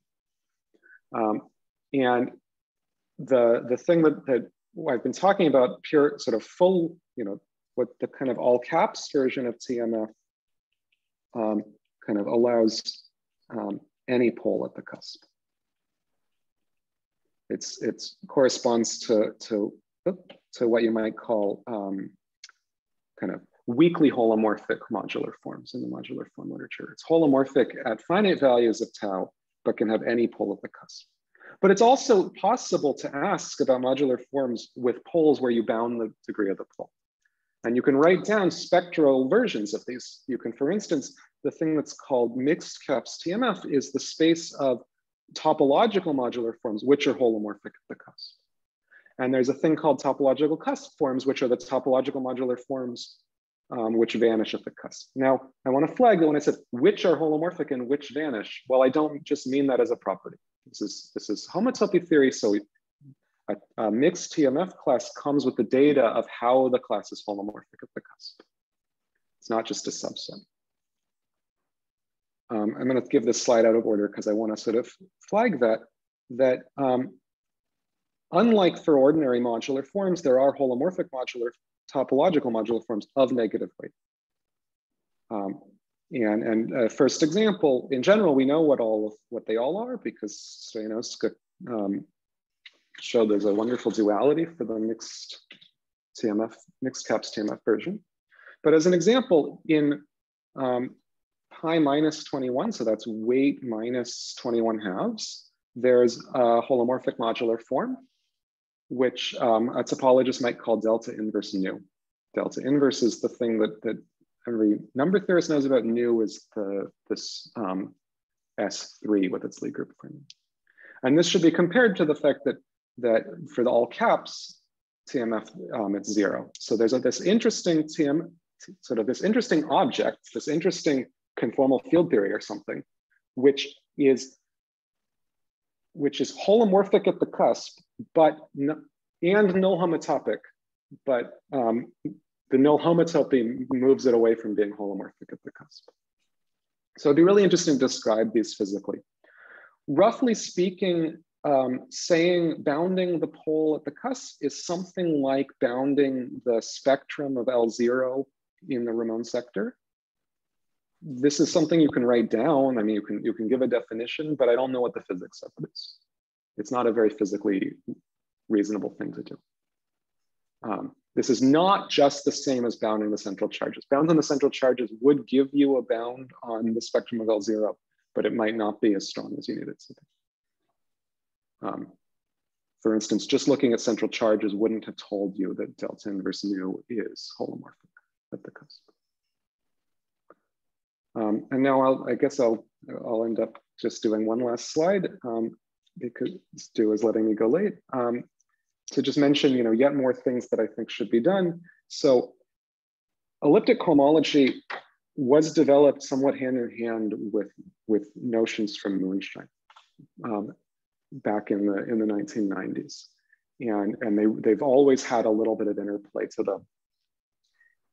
Um, and the, the thing that, that I've been talking about, pure sort of full, you know, what the kind of all caps version of TMF um, kind of allows um, any pole at the cusp. It's, it's corresponds to, to, to what you might call um, kind of weakly holomorphic modular forms in the modular form literature. It's holomorphic at finite values of tau, but can have any pole at the cusp. But it's also possible to ask about modular forms with poles where you bound the degree of the pole. And you can write down spectral versions of these. You can, for instance, the thing that's called mixed caps TMF is the space of topological modular forms, which are holomorphic at the cusp. And there's a thing called topological cusp forms, which are the topological modular forms um, which vanish at the cusp. Now, I want to flag that when I said which are holomorphic and which vanish, well, I don't just mean that as a property. This is, this is homotopy theory. So a, a, mixed TMF class comes with the data of how the class is holomorphic at the cusp. It's not just a subset. Um, I'm going to give this slide out of order because I want to sort of flag that, that um, unlike for ordinary modular forms, there are holomorphic modular, topological modular forms of negative weight. Um, and, and uh, first example, in general, we know what all of what they all are because Stojanoska um, showed there's a wonderful duality for the mixed TMF, mixed caps TMF version. But as an example, in um, pi minus 21, so that's weight minus 21 halves, there's a holomorphic modular form, which um, a topologist might call delta inverse nu. Delta inverse is the thing that, that every number theorist knows about nu is the this um, S3 with its Lie group frame. And this should be compared to the fact that that for the all caps TMF, um, it's zero. So there's a, this interesting TM, sort of this interesting object, this interesting conformal field theory or something, which is which is holomorphic at the cusp, but and null homotopic, but um, the null homotopy moves it away from being holomorphic at the cusp. So it'd be really interesting to describe these physically. Roughly speaking, um, saying bounding the pole at the cusp is something like bounding the spectrum of L0 in the Ramond sector. This is something you can write down. I mean, you can, you can give a definition, but I don't know what the physics of it is. It's not a very physically reasonable thing to do. Um, this is not just the same as bounding the central charges. Bounds on the central charges would give you a bound on the spectrum of L0, but it might not be as strong as you need it to be. Um, for instance, just looking at central charges wouldn't have told you that delta inverse nu is holomorphic at the cusp. Um, and now I'll, I guess I'll, I'll end up just doing one last slide um, because Stu is letting me go late. Um, to just mention, you know, yet more things that I think should be done. So elliptic homology was developed somewhat hand in hand with, with notions from Moonshine um, back in the, in the 1990s. and and they they've always had a little bit of interplay to them.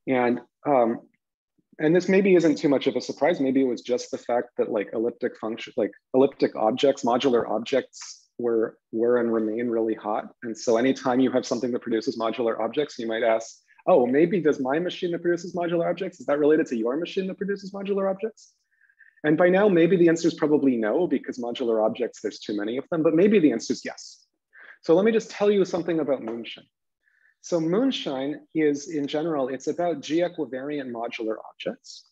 And um, and this maybe isn't too much of a surprise. Maybe it was just the fact that like elliptic function, like elliptic objects, modular objects were were and remain really hot. And so anytime you have something that produces modular objects, you might ask, oh, maybe does my machine that produces modular objects, is that related to your machine that produces modular objects? And by now, maybe the answer is probably no, because modular objects, there's too many of them, but maybe the answer is yes. So let me just tell you something about moonshine. So moonshine is, in general, it's about G-equivariant modular objects.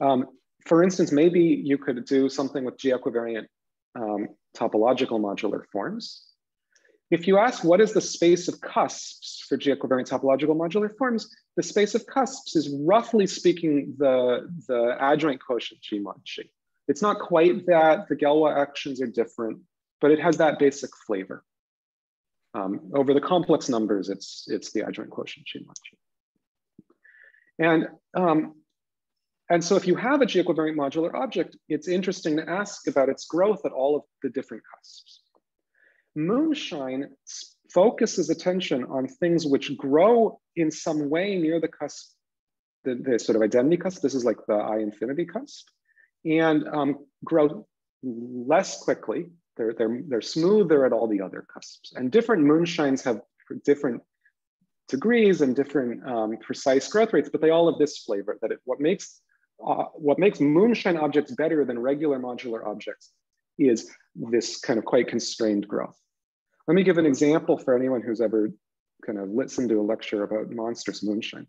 Um, for instance, maybe you could do something with G-equivariant um, topological modular forms. If you ask what is the space of cusps for G-equivariant topological modular forms, the space of cusps is roughly speaking the, the adjoint quotient G mod G. It's not quite that, the Galois actions are different, but it has that basic flavor. Um, over the complex numbers, it's, it's the adjoint quotient G mod G. And, um, and so if you have a G-equivariant modular object, it's interesting to ask about its growth at all of the different cusps. Moonshine focuses attention on things which grow in some way near the cusp, the, the sort of identity cusp. This is like the I infinity cusp, and um, grow less quickly. They're, they're, they're smoother at all the other cusps. And different moonshines have different degrees and different um, precise growth rates, but they all have this flavor that it, what makes uh, what makes moonshine objects better than regular modular objects is this kind of quite constrained growth. Let me give an example for anyone who's ever kind of listened to a lecture about monstrous moonshine,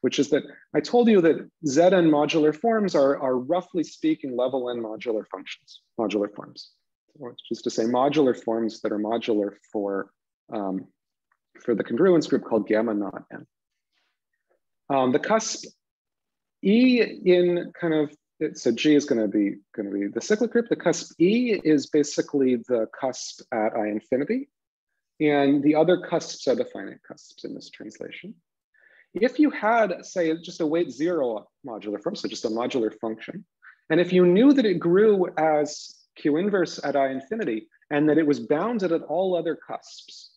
which is that I told you that Zn modular forms are, are roughly speaking level n modular functions, modular forms. Or just to say modular forms that are modular for, um, for the congruence group called gamma naught n. Um, the cusp E in kind of so G is going to be going to be the cyclic group. The cusp E is basically the cusp at I infinity, and the other cusps are the finite cusps in this translation. If you had, say, just a weight zero modular form, so just a modular function, and if you knew that it grew as Q inverse at I infinity, and that it was bounded at all other cusps,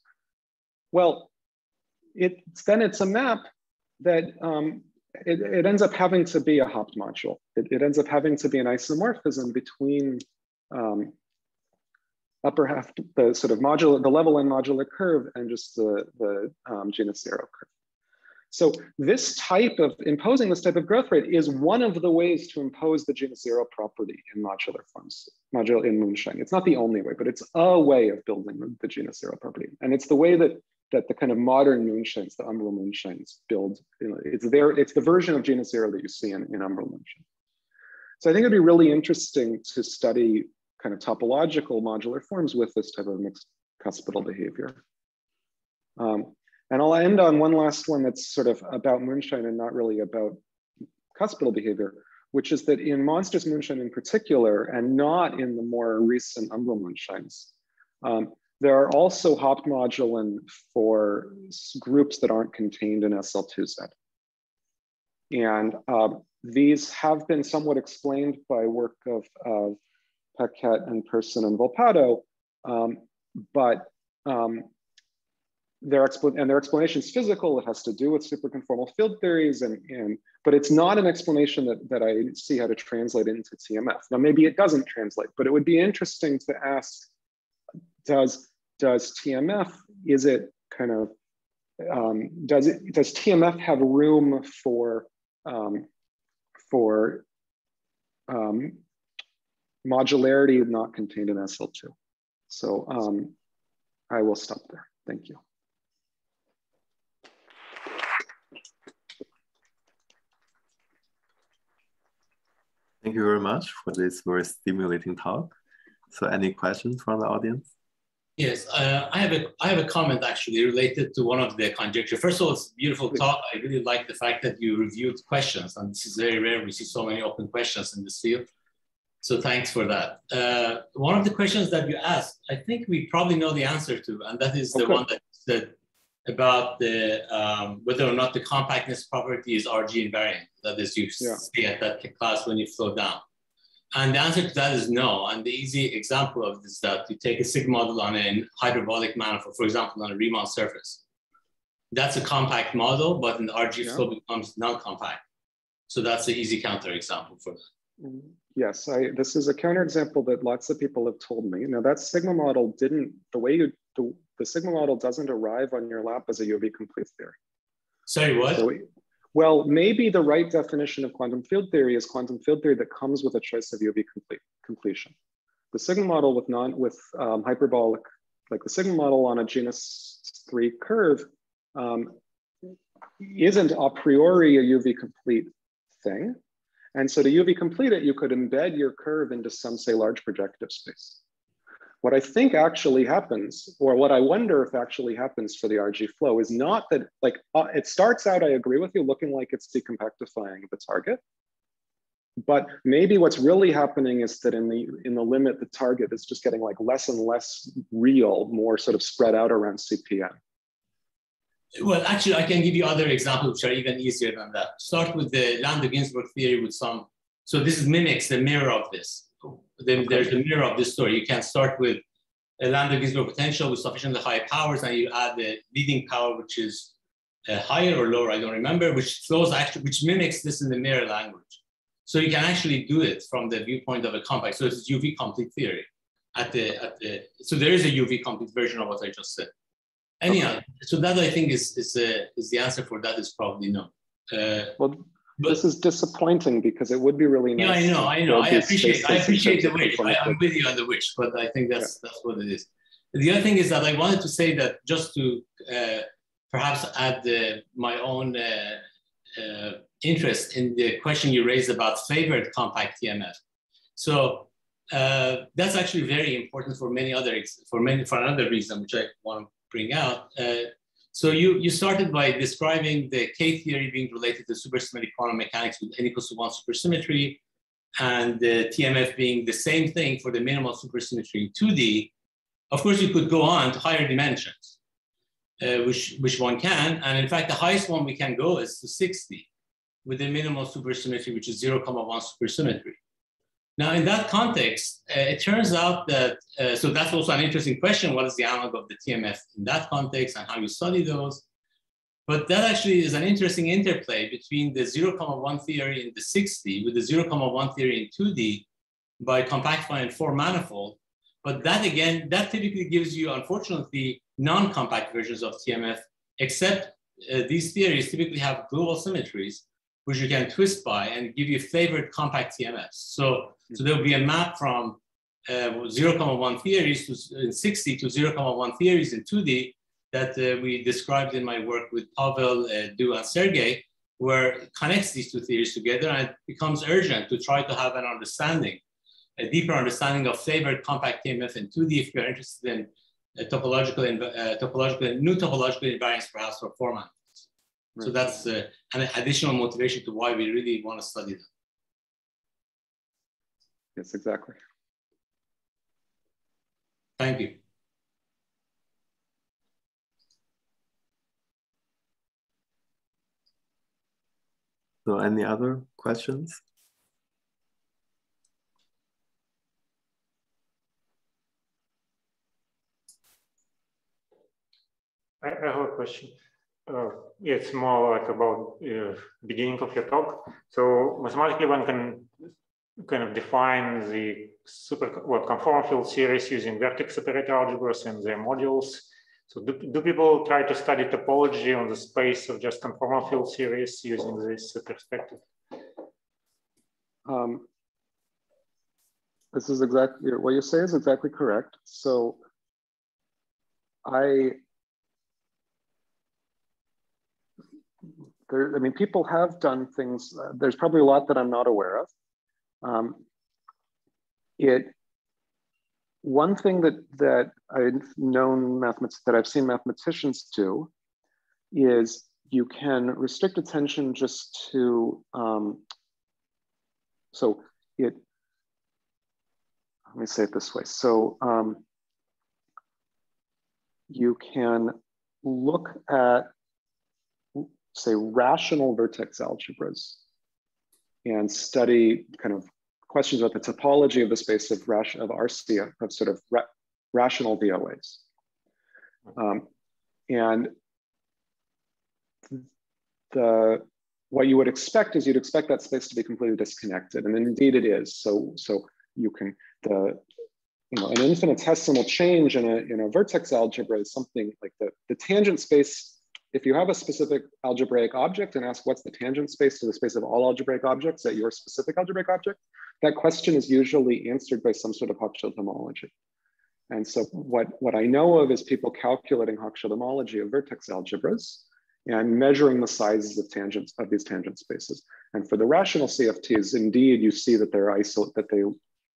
well, it's then it's a map that um, it, it ends up having to be a Hauptmodul. It, it ends up having to be an isomorphism between um, upper half, the sort of modular, the level n modular curve and just the, the um, genus zero curve. So this type of, imposing this type of growth rate is one of the ways to impose the genus zero property in modular forms, modular in moonshine. It's not the only way, but it's a way of building the genus zero property. And it's the way that that the kind of modern moonshines, the umbral moonshines build, you know, it's there, it's the version of genus zero that you see in, in umbral moonshine. So I think it'd be really interesting to study kind of topological modular forms with this type of mixed cuspidal behavior. Um, and I'll end on one last one that's sort of about moonshine and not really about cuspidal behavior, which is that in monstrous moonshine in particular, and not in the more recent umbral moonshines, um, there are also Hauptmoduln for groups that aren't contained in SL2Z. And um, these have been somewhat explained by work of, of Paquette and Persson and Volpato, um, but um, their and their explanation is physical. It has to do with superconformal field theories, and, and but it's not an explanation that, that I see how to translate into TMF. Now, maybe it doesn't translate, but it would be interesting to ask does does TMF is it kind of um, does it does TMF have room for um, for um, modularity not contained in SL2? So um, I will stop there. Thank you. Thank you very much for this very stimulating talk. So any questions from the audience? Yes, uh, I have a I have a comment actually related to one of the conjecture. First of all, it's beautiful talk. I really like the fact that you reviewed questions, and this is very rare. We see so many open questions in this field. So thanks for that. Uh, one of the questions that you asked, I think we probably know the answer to, and that is the okay. one that said about the um, whether or not the compactness property is RG invariant. That is, you yeah. stay at that class when you flow down. And the answer to that is no. And the easy example of this is that you take a sigma model on a hyperbolic manifold, for example, on a Riemann surface. That's a compact model, but an RG yeah. flow becomes non-compact. So that's the easy counterexample for that. Mm-hmm. Yes, I, this is a counterexample that lots of people have told me. Now that sigma model didn't, the way you, the, the sigma model doesn't arrive on your lap as a UV complete theory. Sorry, what? So, well, maybe the right definition of quantum field theory is quantum field theory that comes with a choice of UV complete, completion. The sigma model with non with um, hyperbolic, like the sigma model on a genus three curve, um, isn't a priori a UV complete thing. And so to UV complete it, you could embed your curve into some, say, large projective space. What I think actually happens, or what I wonder if actually happens for the RG flow is not that, like, uh, it starts out, I agree with you, looking like it's decompactifying the target. But maybe what's really happening is that in the in the limit, the target is just getting like less and less real, more sort of spread out around CPN. Well, actually, I can give you other examples which are even easier than that. Start with the Landau-Ginzburg theory with some. So this mimics the mirror of this. Okay. There's the mirror of this story. You can start with a Landau-Ginzburg potential with sufficiently high powers, and you add the leading power, which is uh, higher or lower, I don't remember, which flows actually, which mimics this in the mirror language. So you can actually do it from the viewpoint of a compact. So it's UV complete theory. At the, at the, so there is a UV complete version of what I just said. Anyhow, okay. so that I think is is uh, is the answer for that is probably no. Uh, well, but, this is disappointing because it would be really nice. Yeah, I know, I know. I appreciate, I appreciate the wish. I, am with you on the wish, but I think that's yeah. that's what it is. The other thing is that I wanted to say that just to uh, perhaps add uh, my own uh, uh, interest in the question you raised about flavored compact TMF. So uh, that's actually very important for many other for many for another reason, which I want to bring out. So you, you started by describing the K theory being related to supersymmetric quantum mechanics with n equals to one supersymmetry and the TMF being the same thing for the minimal supersymmetry in 2D. Of course, you could go on to higher dimensions, uh, which, which one can. And in fact, the highest one we can go is to 6D with the minimal supersymmetry, which is 0, 0.1 supersymmetry. Now, in that context, uh, it turns out that, uh, so that's also an interesting question. What is the analog of the TMF in that context and how you study those? But that actually is an interesting interplay between the 0-1 theory in the 6D with the 0-1 theory in 2D by compactifying four manifold. But that again, that typically gives you, unfortunately, non-compact versions of TMF, except uh, these theories typically have global symmetries which you can twist by and give you flavored compact TMF. So, so there will be a map from uh, 0, 1 theories to in 6D to 0, 1 theories in 2D that uh, we described in my work with Pavel, uh, Du, and Sergey, where it connects these two theories together and it becomes urgent to try to have an understanding, a deeper understanding of flavored compact TMF in 2D if you're interested in uh, topological, uh, topological, new topological invariance perhaps for format. So that's uh, an additional motivation to why we really want to study them. Yes, exactly. Thank you. So any other questions? I have a question. Uh, it's more like about uh, beginning of your talk. So mathematically, one can kind of define the super well, conformal field series using vertex operator algebras and their modules. So do, do people try to study topology on the space of just conformal field series using this perspective? Um, this is exactly what you say is exactly correct. So I there, I mean, people have done things. Uh, there's probably a lot that I'm not aware of. Um, it one thing that that I've known mathematics that I've seen mathematicians do is you can restrict attention just to um, so it let me say it this way. So um, you can look at say, rational vertex algebras and study kind of questions about the topology of the space of, rash, of RC, of sort of ra rational VOAs. Um, and the what you would expect is you'd expect that space to be completely disconnected, and indeed it is. So so you can the you know an infinitesimal change in a in a vertex algebra is something like the the tangent space. If you have a specific algebraic object and ask what's the tangent space to the space of all algebraic objects at your specific algebraic object, that question is usually answered by some sort of Hochschild homology. And so what, what I know of is people calculating Hochschild homology of vertex algebras and measuring the sizes of tangents of these tangent spaces. And for the rational CFTs, indeed, you see that they're isolated, that they,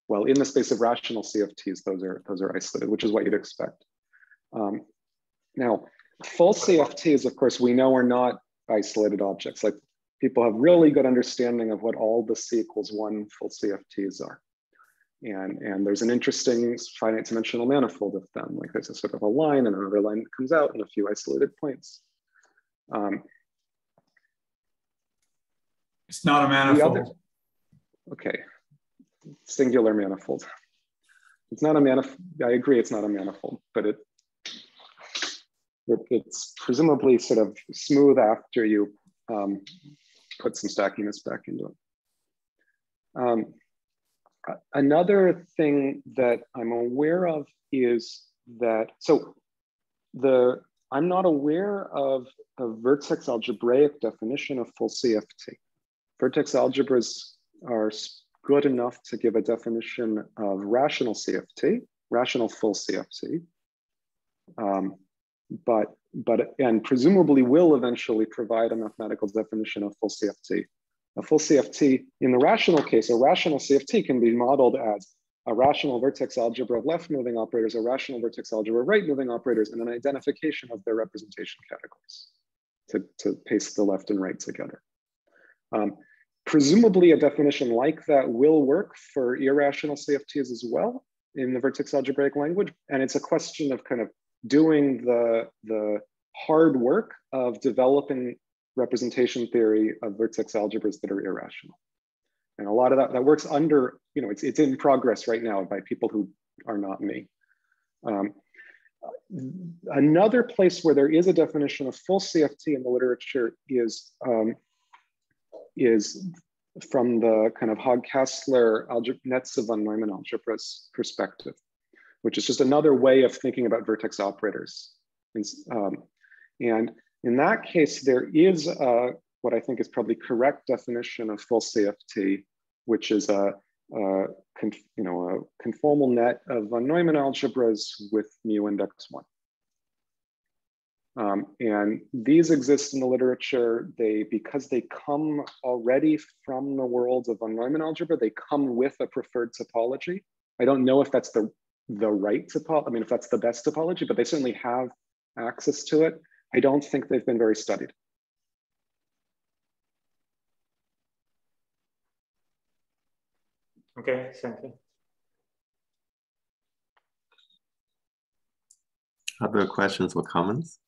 well, in the space of rational CFTs, those are, those are isolated, which is what you'd expect. Um, now, full CFTs, of course, we know are not isolated objects. Like people have really good understanding of what all the C equals one full CFTs are. And, and there's an interesting finite dimensional manifold of them. Like there's a sort of a line and another line that comes out and a few isolated points. Um, it's not a manifold. Other, okay, singular manifold. It's not a manifold. I agree, it's not a manifold, but it, it it's presumably sort of smooth after you um, put some stackiness back into it. Um, another thing that I'm aware of is that, so the I'm not aware of a vertex algebraic definition of full CFT. Vertex algebras are good enough to give a definition of rational CFT, rational full CFT, um, but but and presumably will eventually provide a mathematical definition of full CFT. A full CFT in the rational case, a rational CFT can be modeled as a rational vertex algebra of left moving operators, a rational vertex algebra of right moving operators, and an identification of their representation categories to, to paste the left and right together. Um, presumably a definition like that will work for irrational CFTs as well in the vertex algebraic language. And it's a question of kind of doing the, the hard work of developing representation theory of vertex algebras that are irrational. And a lot of that, that works under, you know, it's, it's in progress right now by people who are not me. Um, another place where there is a definition of full CFT in the literature is, um, is from the kind of Haag-Kastler Netze von Neumann algebras perspective, which is just another way of thinking about vertex operators. And, um, and in that case, there is a, what I think is probably correct definition of full CFT, which is a, a you know, a conformal net of von Neumann algebras with mu index one. Um, and these exist in the literature. They, because they come already from the world of von Neumann algebra, they come with a preferred topology. I don't know if that's the, the right topology, I mean, if that's the best topology, but they certainly have access to it. I don't think they've been very studied. Okay, thank you. Other questions or comments?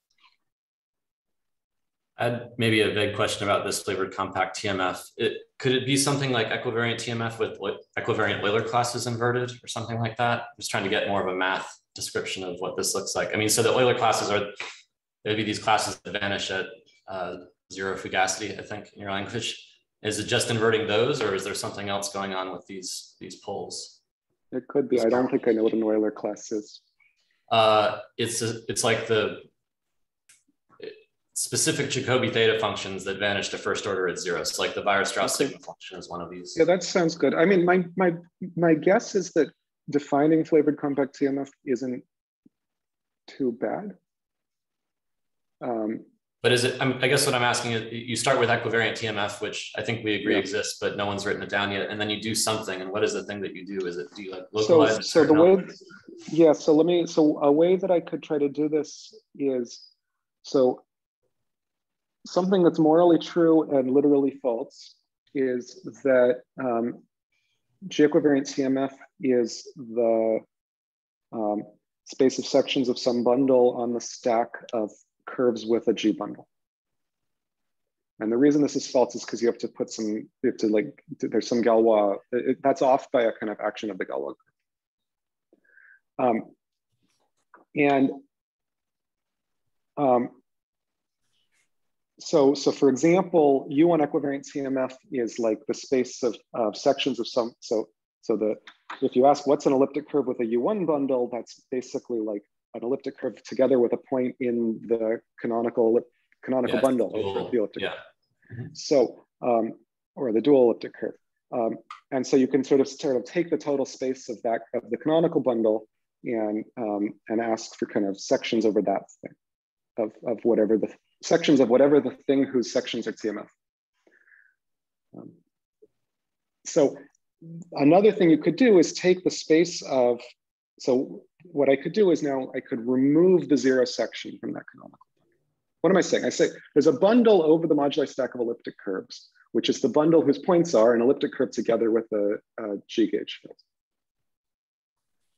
I had maybe a vague question about this flavored compact TMF. It, could it be something like equivariant TMF with equivariant Euler classes inverted or something like that? I'm just trying to get more of a math description of what this looks like. I mean, so the Euler classes are maybe these classes that vanish at uh, zero fugacity, I think, in your language. Is it just inverting those, or is there something else going on with these these poles? It could be. I don't think I know what an Euler class is. Uh, it's a, it's like the specific Jacobi theta functions that vanish to first order at zero. So like the Weierstrass sigma function is one of these. Yeah, that sounds good. I mean, my my my guess is that defining flavored compact TMF isn't too bad. Um, but is it, I guess what I'm asking is you start with equivariant TMF, which I think we agree yeah. exists, but no one's written it down yet. And then you do something. And what is the thing that you do? Is it, do you like localize? So, so the way, yeah, so let me, so a way that I could try to do this is, so something that's morally true and literally false is that um, G equivariant TMF is the um, space of sections of some bundle on the stack of curves with a G bundle. And the reason this is false is because you have to put some, you have to like, there's some Galois, it, that's off by a kind of action of the Galois. Um, and um, so, so for example, U1 equivariant TMF is like the space of, of sections of some, so, so the, if you ask what's an elliptic curve with a U1 bundle, that's basically like an elliptic curve together with a point in the canonical canonical yeah, bundle dual, the elliptic yeah. curve. So, um, or the dual elliptic curve. Um, and so you can sort of sort of take the total space of that of the canonical bundle and um, and ask for kind of sections over that thing of, of whatever the sections of whatever the thing whose sections are TMF. Um, so another thing you could do is take the space of, so what I could do is now I could remove the zero section from that canonical. What am I saying? I say there's a bundle over the moduli stack of elliptic curves, which is the bundle whose points are an elliptic curve together with a, a G gauge field.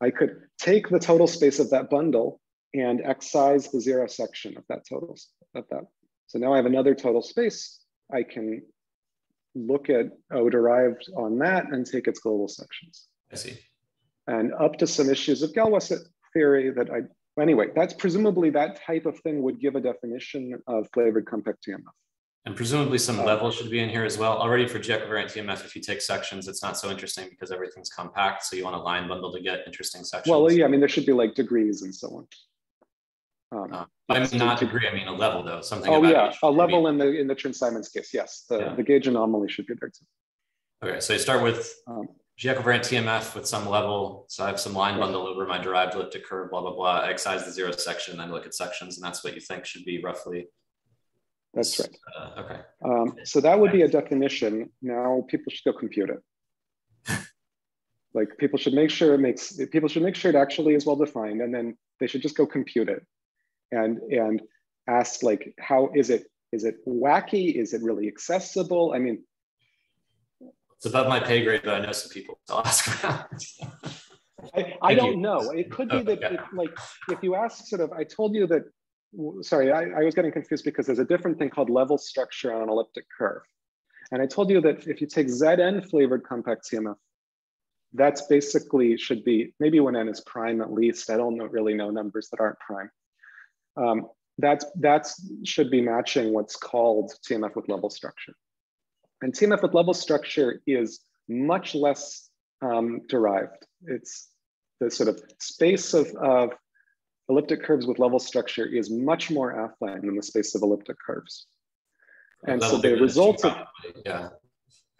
I could take the total space of that bundle and excise the zero section of that total of that. So now I have another total space. I can look at O derived on that and take its global sections. I see. And up to some issues of Galois theory that I, anyway, that's presumably that type of thing would give a definition of flavored compact TMF. And presumably some uh, level should be in here as well. Already for G-equivariant TMF, if you take sections, it's not so interesting because everything's compact. So you want a line bundle to get interesting sections. Well, yeah, I mean, there should be like degrees and so on. Um, uh, I mean, not degree, I mean a level though, something. Oh yeah, a level in the in the Chern-Simons case, yes. The, yeah. the gauge anomaly should be there too. Okay, so you start with um, G-equivariant TMF with some level. So I have some line bundle over my derived elliptic curve, blah, blah, blah. I excise the zero section, then look at sections, and that's what you think should be roughly that's right. Uh, okay. Um, so that would be a definition. Now people should go compute it. like people should make sure it makes people should make sure it actually is well defined, and then they should just go compute it, and and ask like how is it is it wacky? Is it really accessible? I mean, it's above my pay grade, but I know some people. So I'll ask around. I, I don't you. know. It could be oh, that, yeah. like, if you ask, sort of, I told you that sorry, I, I, was getting confused because there's a different thing called level structure on an elliptic curve. And I told you that if you take Zn flavored compact TMF, that's basically should be, maybe when n is prime at least, I don't know, really know numbers that aren't prime. Um, that's, that's should be matching what's called TMF with level structure. And TMF with level structure is much less um, derived. It's the sort of space of, of elliptic curves with level structure is much more affine than the space of elliptic curves. And so the results of yeah.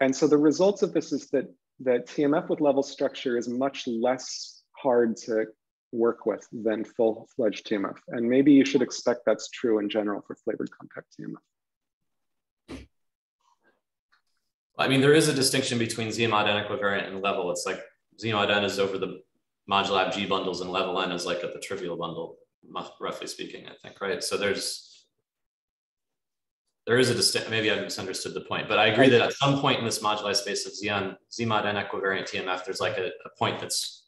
And so the results of this is that that TMF with level structure is much less hard to work with than full-fledged TMF. And maybe you should expect that's true in general for flavored compact TMF. I mean, there is a distinction between Z mod n equivariant and level. It's like Z mod n is over the modulab G bundles and level N is like at the trivial bundle, roughly speaking, I think, right? So there's, there is a distinct, maybe I misunderstood the point, but I agree that at some point in this moduli space of Xeon, Z mod N equivariant TMF, there's like a, a point that's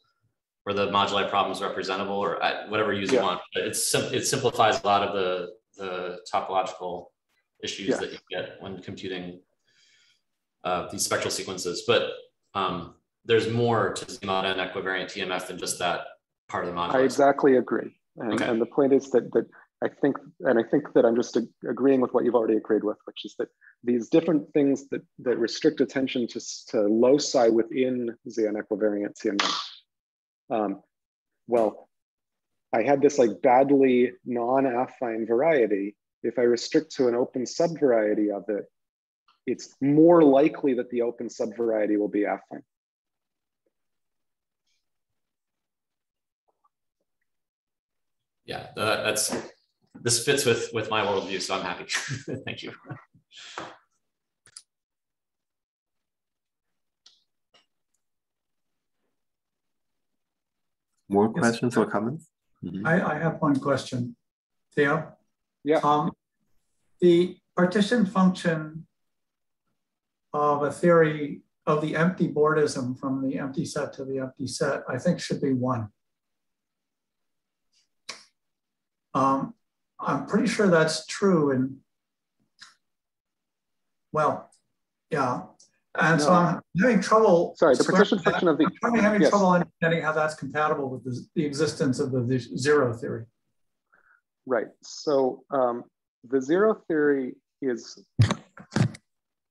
where the moduli problems representable or whatever use yeah. you want. But it's it simplifies a lot of the, the topological issues yeah. that you get when computing uh, these spectral sequences. But um, there's more to Z-mod and equivariant TMF than just that part of the module. I exactly agree. And, okay. and the point is that, that I think, and I think that I'm just agreeing with what you've already agreed with, which is that these different things that, that restrict attention to, to loci within ZN equivariant TMF. Um, well, I had this like badly non-affine variety. If I restrict to an open subvariety of it, it's more likely that the open subvariety will be affine. yeah, that's this fits with with my worldview, so I'm happy. Thank you. More yes. questions or comments? Mm -hmm. I, I have one question. Theo? Yeah. Um, the partition function of a theory of the empty Bordism from the empty set to the empty set, I think should be one. Um, I'm pretty sure that's true in well, yeah. And no. so I'm having trouble. Sorry, the partition function of the. I'm having yes. trouble understanding how that's compatible with the, the existence of the, the, zero theory. Right. So um, the zero theory is,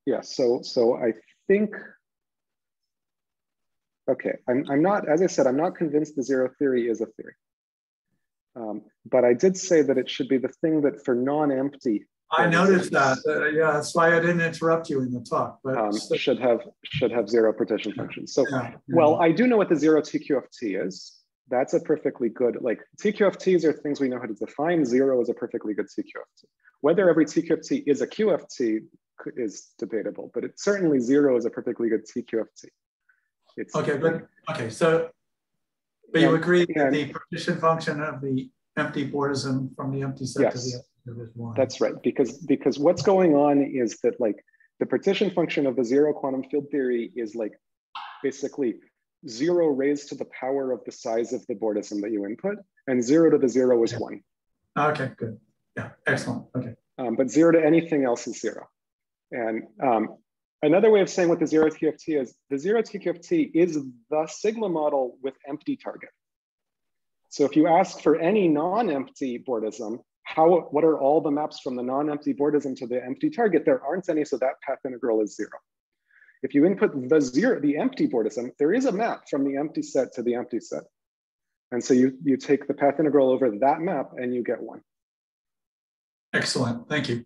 yeah. So so I think. Okay, I'm I'm not as I said I'm not convinced the zero theory is a theory. Um, but I did say that it should be the thing that for non-empty I noticed that. Uh, yeah, that's why I didn't interrupt you in the talk. But um, should have should have zero partition functions. So, yeah, yeah. well, I do know what the zero TQFT is. That's a perfectly good like TQFTs are things we know how to define. Zero is a perfectly good TQFT. Whether every TQFT is a QFT is debatable, but it certainly zero is a perfectly good TQFT. It's okay, but okay, so but you agree that the partition function of the empty Bordism from the empty set yes. to the that's right, because because what's going on is that like the partition function of the zero quantum field theory is like basically zero raised to the power of the size of the Bordism that you input, and zero to the zero is one. Okay, good. Yeah, excellent. Okay. Um, but zero to anything else is zero. And um, another way of saying what the zero TQFT is, the zero TQFT is the sigma model with empty target. So if you ask for any non-empty Bordism, how, what are all the maps from the non-empty Bordism to the empty target? There aren't any, so that path integral is zero. If you input the zero, the empty Bordism, there is a map from the empty set to the empty set. And so you, you take the path integral over that map and you get one. Excellent, thank you.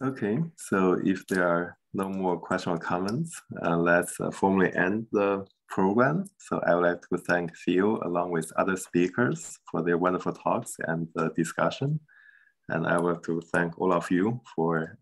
Okay, so if there are no more questions or comments, uh, let's uh, formally end the program. So I would like to thank Theo along with other speakers for their wonderful talks and the discussion. And I would like to thank all of you for